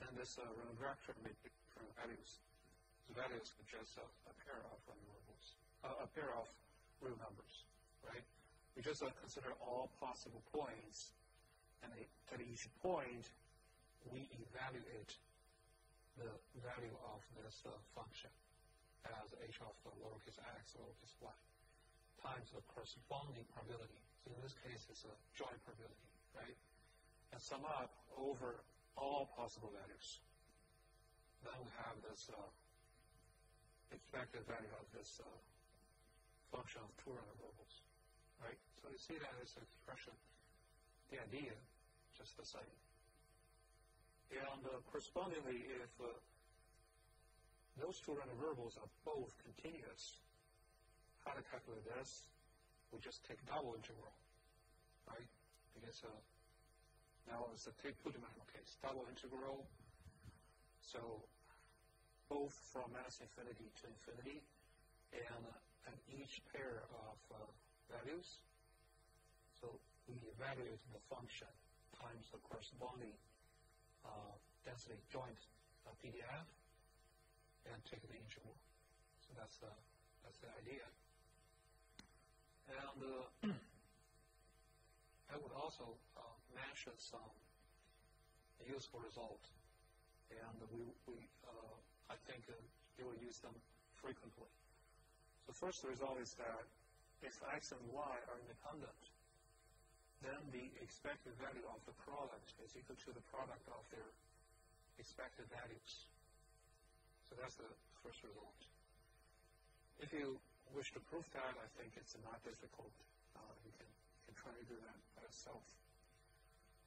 then this uh, random vector may pick different values. The values are just a, a pair of random variables, uh, a pair of real numbers, right? we just uh, consider all possible points, and at each point, we evaluate the value of this uh, function as h of the lowercase x, lowercase y, times the corresponding probability. So in this case, it's a joint probability, right? And sum up over all possible values. Then we have this uh, expected value of this uh, function of two random variables right? So you see that an expression, the idea, just the same. And uh, correspondingly, if uh, those two random variables are both continuous, how to calculate this? We just take double integral, right? Because uh, now it's a two-dimensional case, double integral. So both from minus infinity to infinity, and, uh, and each pair of uh, values. So we evaluate the function times the corresponding uh, density joint uh, PDF and take the integral. So that's the, that's the idea. And uh, I would also uh, mention some useful results. And we, we uh, I think uh, you will use them frequently. The first result is that if x and y are independent, then the expected value of the product is equal to the product of their expected values. So that's the first result. If you wish to prove that, I think it's not difficult. Uh, you can, can try to do that by yourself.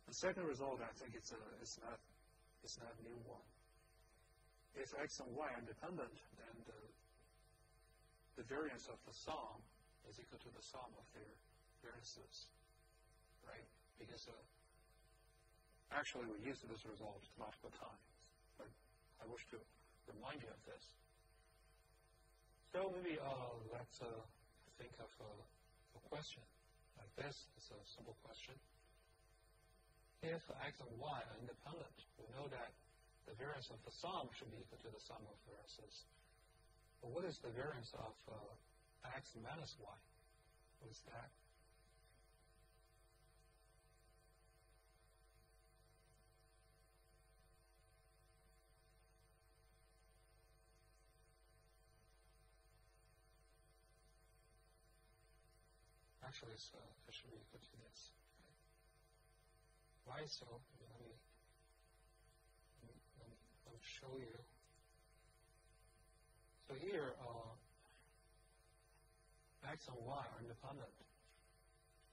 The second result, I think it's, a, it's, not, it's not a new one. If x and y are independent, then the, the variance of the sum is equal to the sum of their variances, right? Because uh, actually we used this result multiple times, but I wish to remind you of this. So maybe uh, let's uh, think of a, a question like this. It's a simple question. If x and y are independent, we know that the variance of the sum should be equal to the sum of variances. But what is the variance of uh, x minus y. What is that? So it should to this. Why so? Let me, let me, show you. So here, uh, x and y are independent.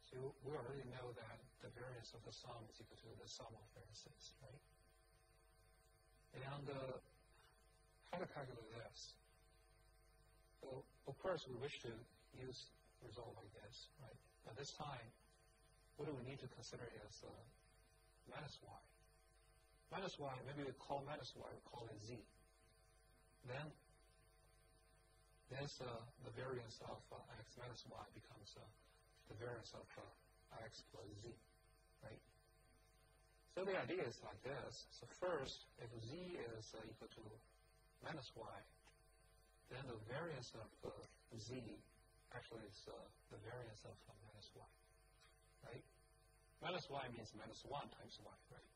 So we already know that the variance of the sum is equal to the sum of variances, right? And uh, how to calculate this? So of course we wish to use result like this, right? But this time, what do we need to consider is uh, minus y. Minus y, maybe we call minus y, we call it z. Then this, uh, the variance of uh, x minus y becomes uh, the variance of uh, x plus z, right? So the idea is like this. So first, if z is uh, equal to minus y, then the variance of z actually it's uh, the variance of uh, minus y, right? Minus y means minus 1 times y, right?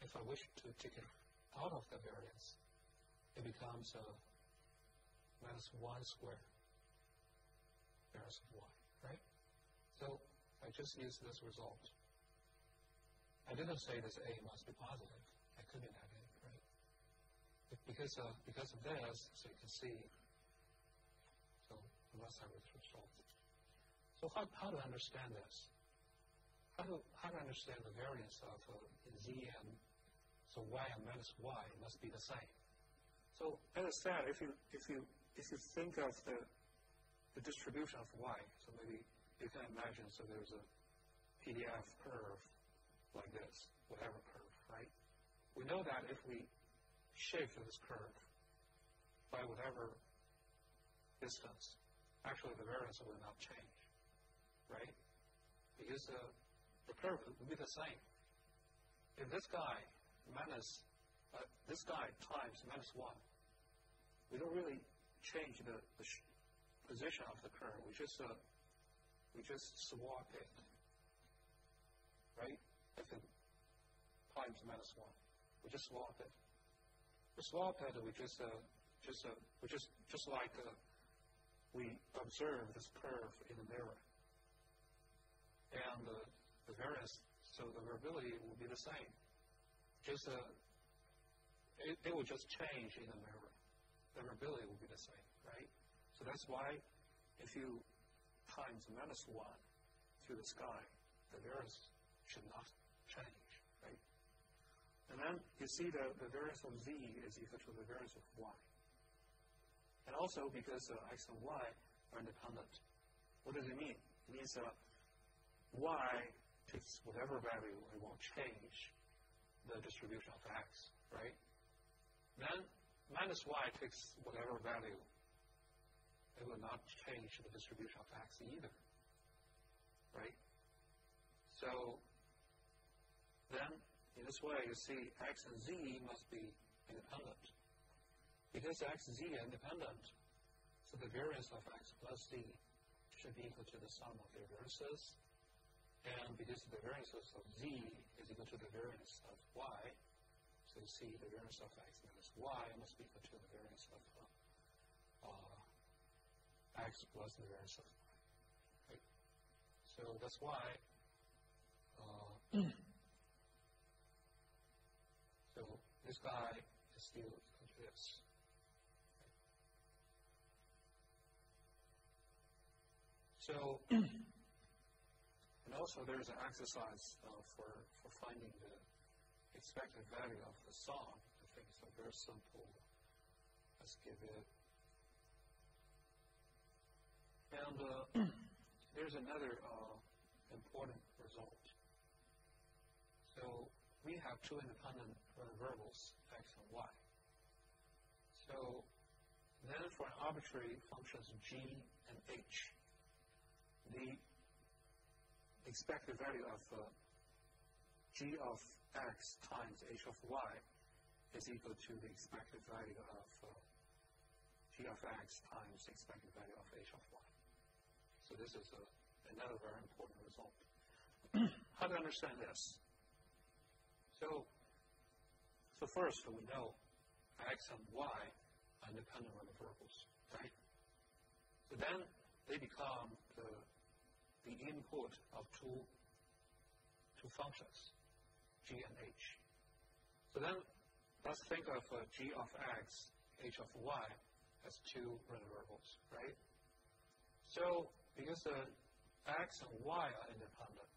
If I wish to take it out of the variance, it becomes uh, minus 1 squared variance of y, right? So I just use this result. I didn't say this A must be positive. I couldn't have it, right? But because of, because of this, so you can see, unless I with result. So how, how to understand this? How to, how to understand the variance of uh, Z so Y and minus Y must be the same. So as I said, if you, if you, if you think of the, the distribution of Y, so maybe you can imagine, so there's a PDF curve like this, whatever curve, right? We know that if we shift this curve by whatever distance, actually the variance will not change, right? Because the, the curve will be the same. If this guy minus, uh, this guy times minus 1, we don't really change the, the position of the curve. We just, uh, we just swap it, right? if it times minus 1. We just swap it. We swap it, we just, uh, just, uh, we just, just like uh, we observe this curve in the mirror. And uh, the variance, so the variability will be the same. Just, uh, it, it will just change in the mirror. The variability will be the same, right? So that's why if you times minus 1 through the sky, the variance should not change, right? And then you see the, the variance of z is equal to the variance of y. And also because uh, x and y are independent. What does it mean? It means uh, y takes whatever value, it won't change the distribution of x, right? Then minus y takes whatever value, it will not change the distribution of x either, right? So then, in this way, you see x and z must be independent. Because x z are independent, so the variance of x plus z should be equal to the sum of their variances. And because the variances of z is equal to the variance of y, so you see the variance of x minus y must be equal to the variance of uh, x plus the variance of y. So that's why uh, this guy is still this. So, and also there's an exercise uh, for, for finding the expected value of the song. I think it's a very simple. Let's give it. And uh, there's another uh, important result. So we have two independent variables, x and y. So then for an arbitrary functions g and h, the expected value of uh, g of x times h of y is equal to the expected value of uh, g of x times the expected value of h of y. So this is a, another very important result. How to understand this? So, so first we know x and y are independent random variables, right? So then they become the, the input of two, two functions, g and h. So then let's think of uh, g of x, h of y as two random variables, right? So because the x and y are independent,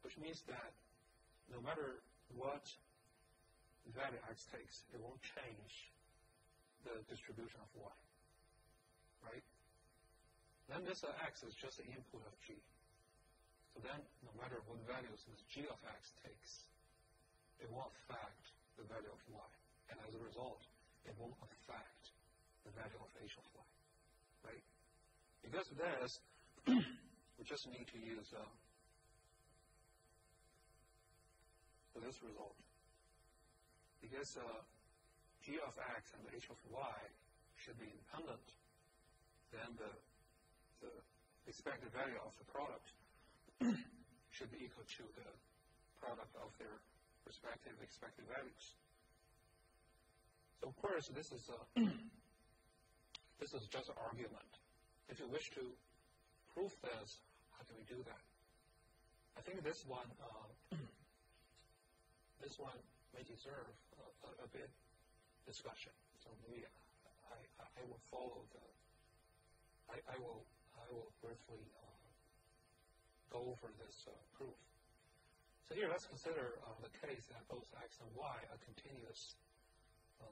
which means that no matter what value x takes, it won't change the distribution of y, right? Then this x is just the input of g. So then, no matter what values this g of x takes, it won't affect the value of y. And as a result, it won't affect the value of h of y, right? Because of this, we just need to use uh, this result. Because uh, g of x and h of y should be independent, then the, the expected value of the product should be equal to the product of their respective expected values. So of course, this is a this is just an argument. If you wish to prove this, how can we do that? I think this one uh, this one may deserve a, a, a bit discussion. So maybe I, I, I will follow the I, I will will briefly uh, go over this uh, proof. So here, let's consider uh, the case that both x and y are continuous uh,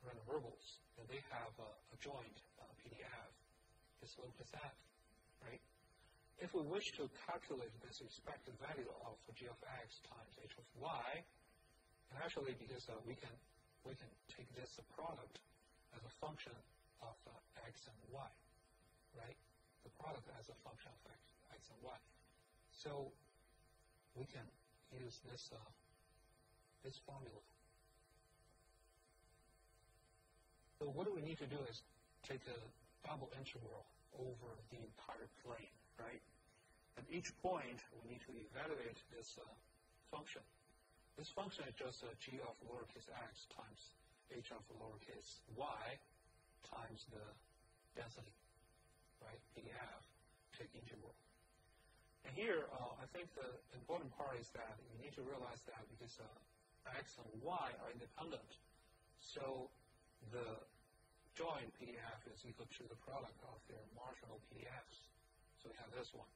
random variables, and they have a, joint uh, PDF, is 1 plus f, right? If we wish to calculate this expected value of g of x times h of y, and actually because uh, we can we can take this product as a function of uh, x and y, right? The product as a function x, x and y. So we can use this, uh, this formula. So what do we need to do is take a double integral over the entire plane, right? At each point, we need to evaluate this uh, function. This function is just uh, g of lowercase x times h of lowercase y times the density, right? df, take integral. And here, uh, I think the important part is that you need to realize that because uh, x and y are independent, so the joint PDF is equal to the product of their marginal PDFs. So we have this one.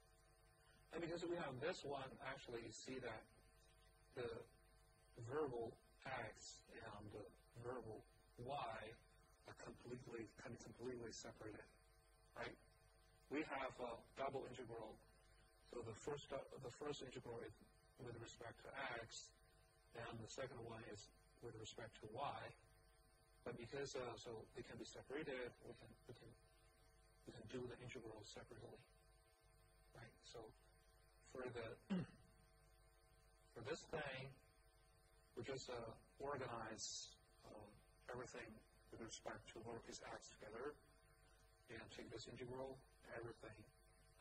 And because we have this one, actually you see that the variable x and the variable y are completely, kind of completely separated, right? We have a double integral so the first, uh, the first integral is with respect to x, and the second one is with respect to y. But because uh, so they can be separated, we can we can we can do the integral separately, right? So for the for this thing, we just uh, organize uh, everything with respect to lowercase x together, and take this integral, everything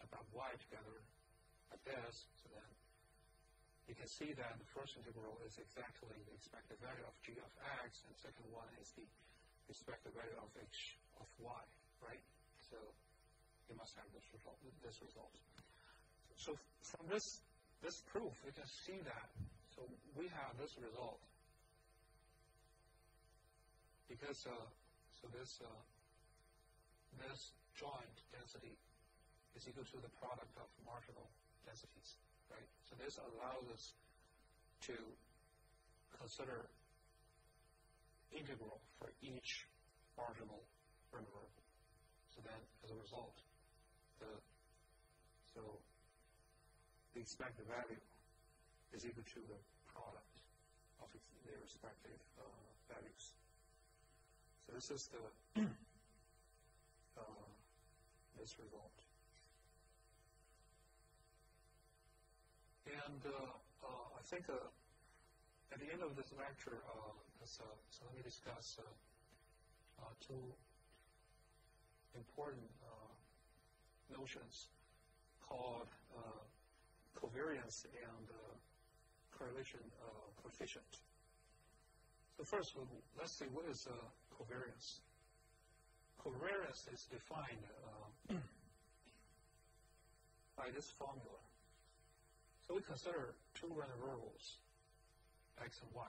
about y together, like this. So then you can see that the first integral is exactly the expected value of g of x, and second one is the expected value of h of y, right? So you must have this result. This result. So from this this proof, we can see that. So we have this result because uh, so this uh, this joint density is equal to the product of marginal densities, right? So this allows us to consider integral for each marginal variable. So then, as a result, the so the expected value is equal to the product of their respective uh, values. So this is the this result. And uh, uh, I think uh, at the end of this lecture, uh, so, uh, so, let me discuss uh, two important notions called covariance and correlation coefficient. So first, let's see what is covariance. Covariance is defined uh, by this formula. So we consider two random variables, x and y.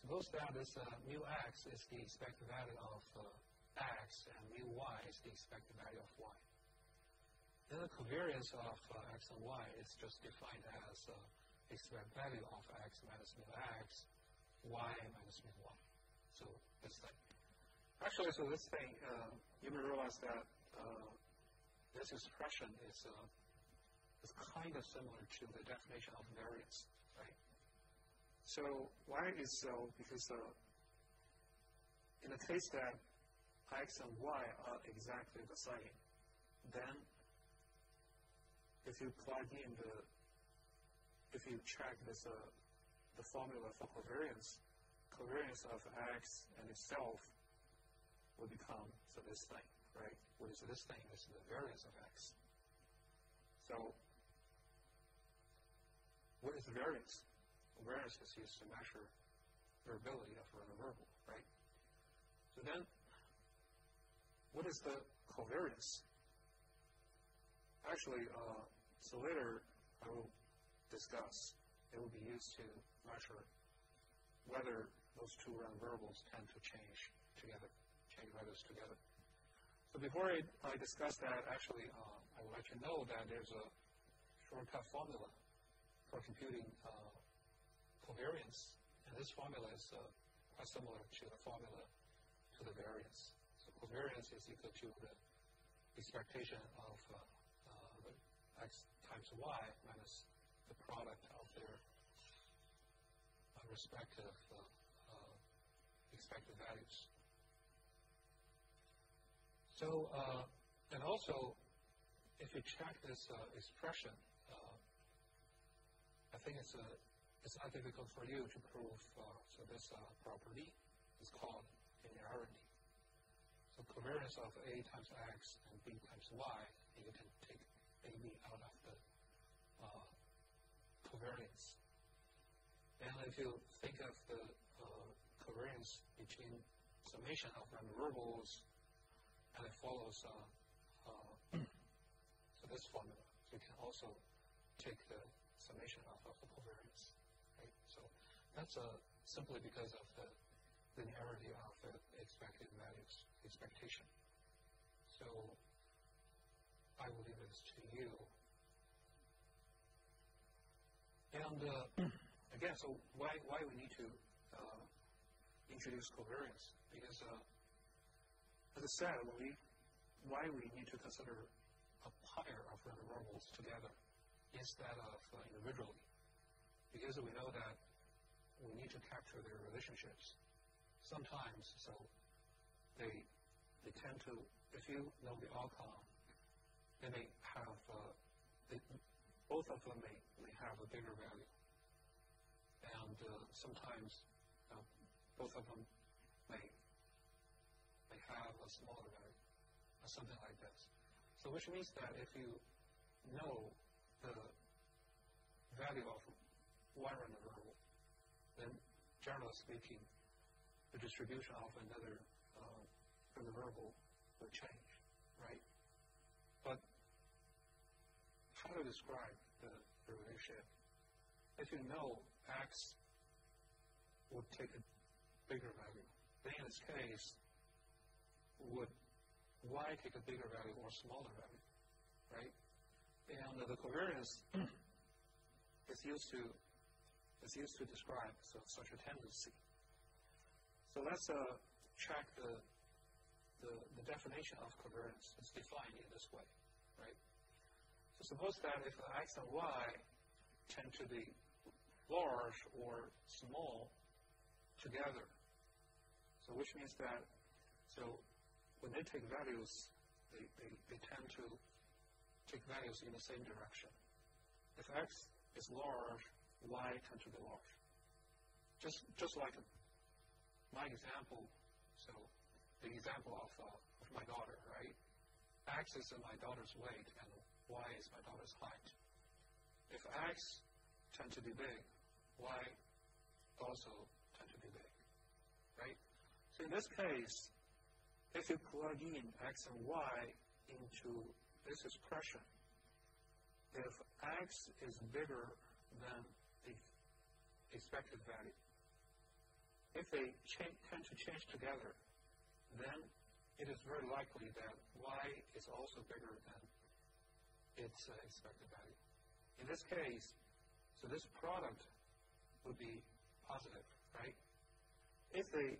Suppose that this uh, mu x is the expected value of uh, x and mu y is the expected value of y. Then the covariance of uh, x and y is just defined as uh, expected value of x minus mu x, y minus mu y. So this thing. Actually, so this thing, uh, you may realize that uh, this expression is uh, is kind of similar to the definition of variance, right? So why is so? Because uh, in the case that x and y are exactly the same, then if you plug in the, if you check this uh, the formula for covariance, covariance of x and itself will become so this thing, right? What is this thing? This is the variance of x. So what is the variance? Variance is used to measure variability of a variable, right? So then, what is the covariance? Actually, uh, so later I will discuss. It will be used to measure whether those two random variables tend to change together, values together. So before I, I discuss that, actually, uh, I would like to know that there's a shortcut formula for computing uh, covariance, and this formula is uh, quite similar to the formula to the variance. So covariance is equal to the expectation of uh, x times y minus the product of their uh, respective uh, uh, expected values. So, uh, and also, if you check this uh, expression, uh, I think it's a it's not difficult for you to prove. so this property is called linearity. So covariance of a times x and b times y, and you can take AB out of the uh, covariance. And if you think of the uh, covariance between summation of random and it follows uh, uh, so this formula, so you can also take the summation of, the covariance. Right? So that's uh, simply because of the linearity of the expected values expectation. So I will leave this to you. And uh, again, so why, why we need to uh, introduce covariance? Because, uh, as I said, we, why we need to consider a pair of random together instead of uh, individually? Because we know that we need to capture their relationships. Sometimes, so they, they tend to, if you know the outcome, they may have, uh, they, both of them may, may have a bigger value. And uh, sometimes uh, both of them may have a smaller value, or something like this. So which means that if you know the value of one random variable, then generally speaking, the distribution of another uh, random variable will change, right? But how to describe the, the relationship? If you know x would take a bigger value, then in this case, would y take a bigger value or smaller value, right? And the covariance is used to is used to describe so, such a tendency. So let's uh, check the the, the definition of covariance is defined in this way, right? So suppose that if x and y tend to be large or small together, so which means that, so when they take values, they, they, they tend to take values in the same direction. If x is large, y tend to be large. Just, just like my example, so the example of, uh, of my daughter, right? X is my daughter's weight and Y is my daughter's height. If X tend to be big, Y also tend to be big, right? So in this case, if you plug in X and Y into this expression, if X is bigger than the expected value, if they tend to change together, then it is very likely that y is also bigger than its uh, expected value. In this case, so this product would be positive, right? If they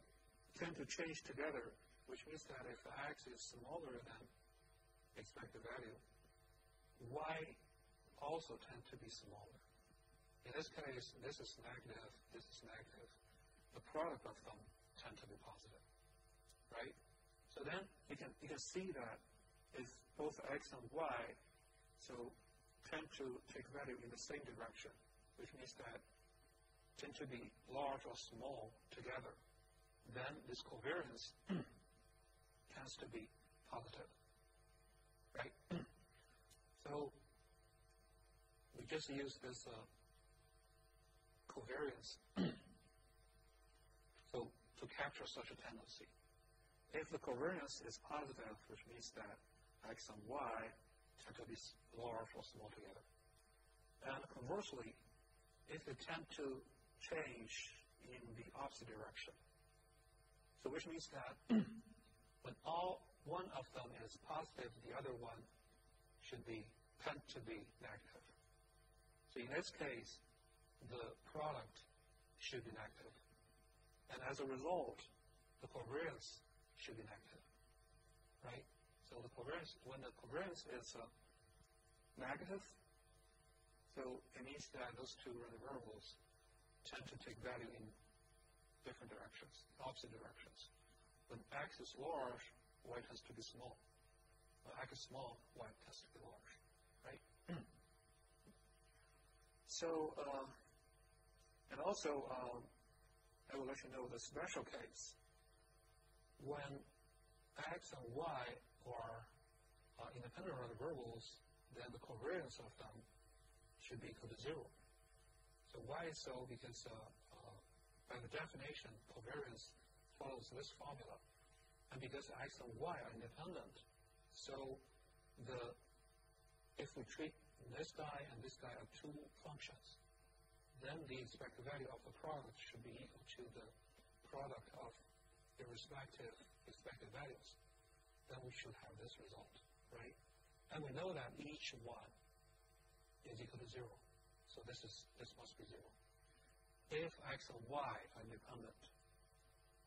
tend to change together, which means that if x is smaller than expected value, y also tend to be smaller. In this case, this is negative, this is negative. The product of them tend to be positive right? So then you can, you can see that if both x and y so tend to take value in the same direction, which means that tend to be large or small together, then this covariance tends to be positive, right? so we just use this uh, covariance so to capture such a tendency. If the covariance is positive, which means that x and y tend to be large or small together. And conversely, if they tend to change in the opposite direction. So which means that when all one of them is positive, the other one should be tend to be negative. So in this case, the product should be negative. And as a result, the covariance should be negative. Right? So the covariance, when the covariance is uh, negative, so it means that those two random variables tend to take value in different directions, opposite directions. When x is large, y has to be small. When x is small, y has to be large, right? so, uh, and also, um, I will let you know the special case. When x and y are uh, independent random variables, then the covariance of them should be equal to zero. So why is so? Because uh, uh, by the definition, covariance follows this formula. And because x and y are independent, so the if we treat this guy and this guy are two functions, then the expected value of the product should be equal to the product of the respective expected values. Then we should have this result, right? And we know that each one is equal to zero. So this is this must be zero. If x and y are independent,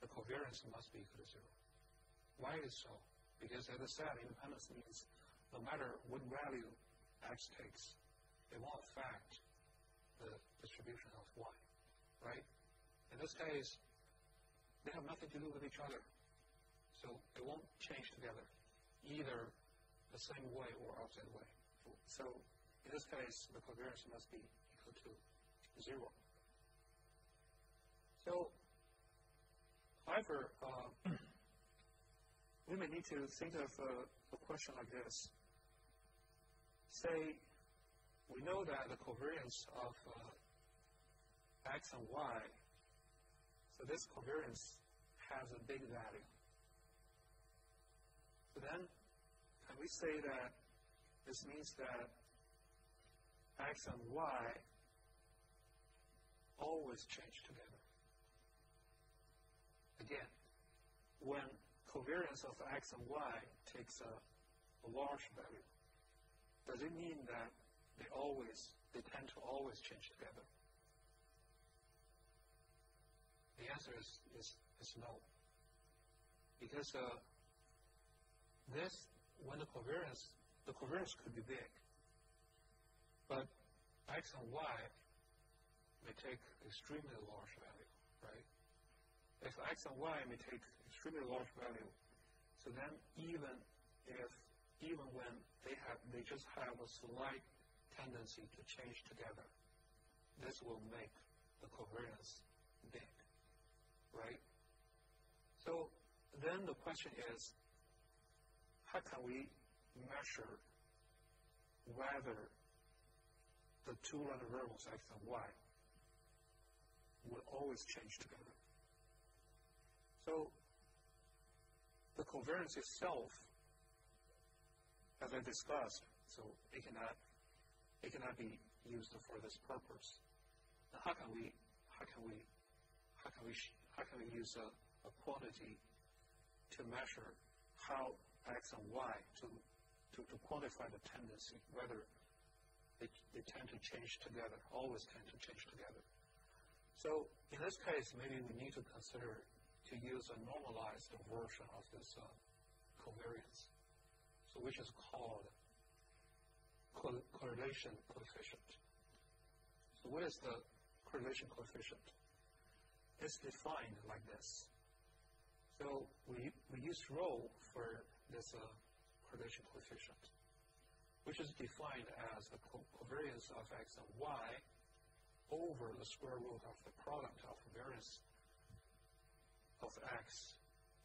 the covariance must be equal to zero. Why is so? Because as I said, independence means no matter what value x takes, it won't affect the distribution of y, right? In this case, they have nothing to do with each other. So they won't change together, either the same way or opposite way. So in this case, the covariance must be equal to zero. So, however, uh, we may need to think of uh, a question like this. Say, we know that the covariance of uh, x and y, so this covariance has a big value. So then, can we say that this means that x and y always change together. Again, when covariance of x and y takes a, a large value, does it mean that they always, they tend to always change together? The answer is, is, is no. Because uh, this, when the covariance, the covariance could be big. But x and y may take extremely large value, right? If x and y may take extremely large value, so then even if even when they have they just have a slight tendency to change together, this will make the covariance big, right? So then the question is, how can we measure whether the two random variables x and y will always change together. So the covariance itself, as I discussed, so it cannot it cannot be used for this purpose. Now how can we how can we how can we how can we use a, a quantity to measure how x and y to, to, to quantify the tendency, whether they, they tend to change together, always tend to change together. So in this case, maybe we need to consider to use a normalized version of this uh, covariance, so which is called co- correlation coefficient. So what is the correlation coefficient? It's defined like this. So we, we use rho for this uh, correlation coefficient which is defined as the co covariance of x and y over the square root of the product of variance of x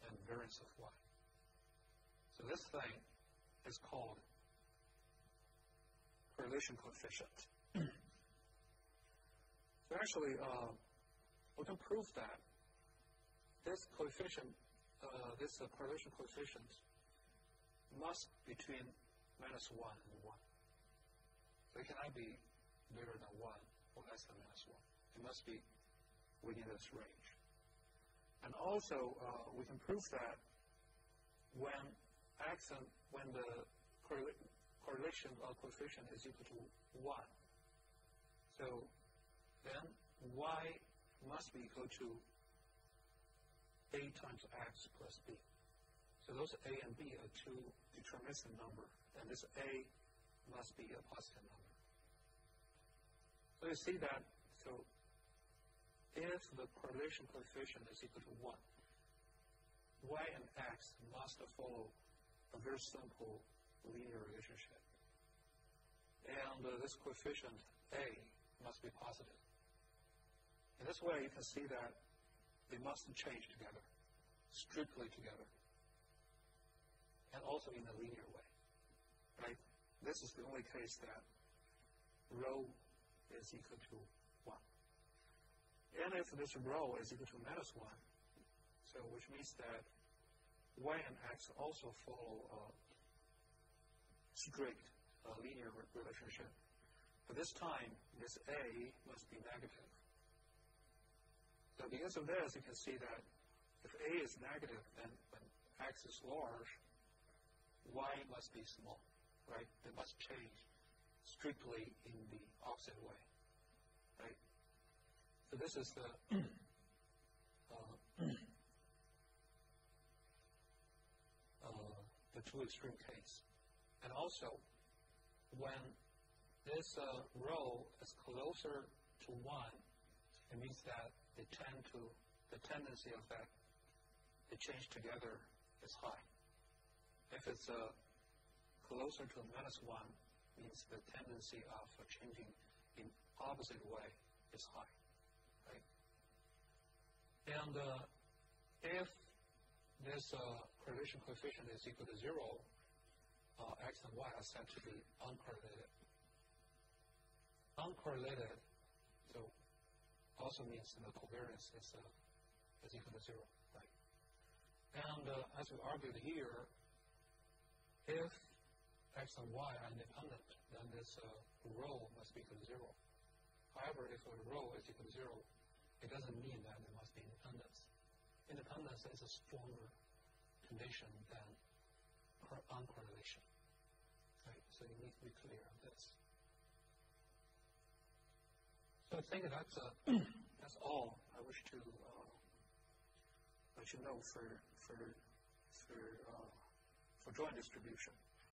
and variance of y. So this thing is called correlation coefficient. so actually, uh, we can prove that this coefficient, uh, this uh, correlation coefficient must be between minus 1 and 1. So it cannot be greater than 1 or less than minus 1. It must be within this range. And also, uh, we can prove that when x and when the correlation uh, coefficient is equal to 1, so then y must be equal to a times x plus b. So those a and b are two deterministic number, and this a must be a positive number. So you see that, so if the correlation coefficient is equal to 1, y and x must follow a very simple linear relationship. And uh, this coefficient a must be positive. In this way, you can see that they mustn't change together, strictly together, and also in a linear way. Right? This is the only case that rho is equal to 1. And if this rho is equal to minus 1, so which means that y and x also follow a strict uh, linear relationship. But this time, this a must be negative. So because of this, you can see that if a is negative, then when x is large, y must be small, right? It must change strictly in the opposite way, right? So this is the uh, uh, the two extreme case, and also when this uh, rho is closer to one, it means that tend to the tendency of that they change together is high. If it's uh, closer to minus one, means the tendency of changing in opposite way is high? And uh, if this uh, correlation coefficient is equal to zero, uh, x and y are said to be uncorrelated. Uncorrelated, so also means the covariance is, uh, is equal to zero, right? And uh, as we argued here, if x and y are independent, then this uh, rho must be equal to zero. However, if a rho is equal to zero, it doesn't mean that independence. Independence is a stronger condition than uncorrelation. Right? So you need to be clear on this. So I think that's uh, that's all I wish to uh, let you know for for for uh, for joint distribution.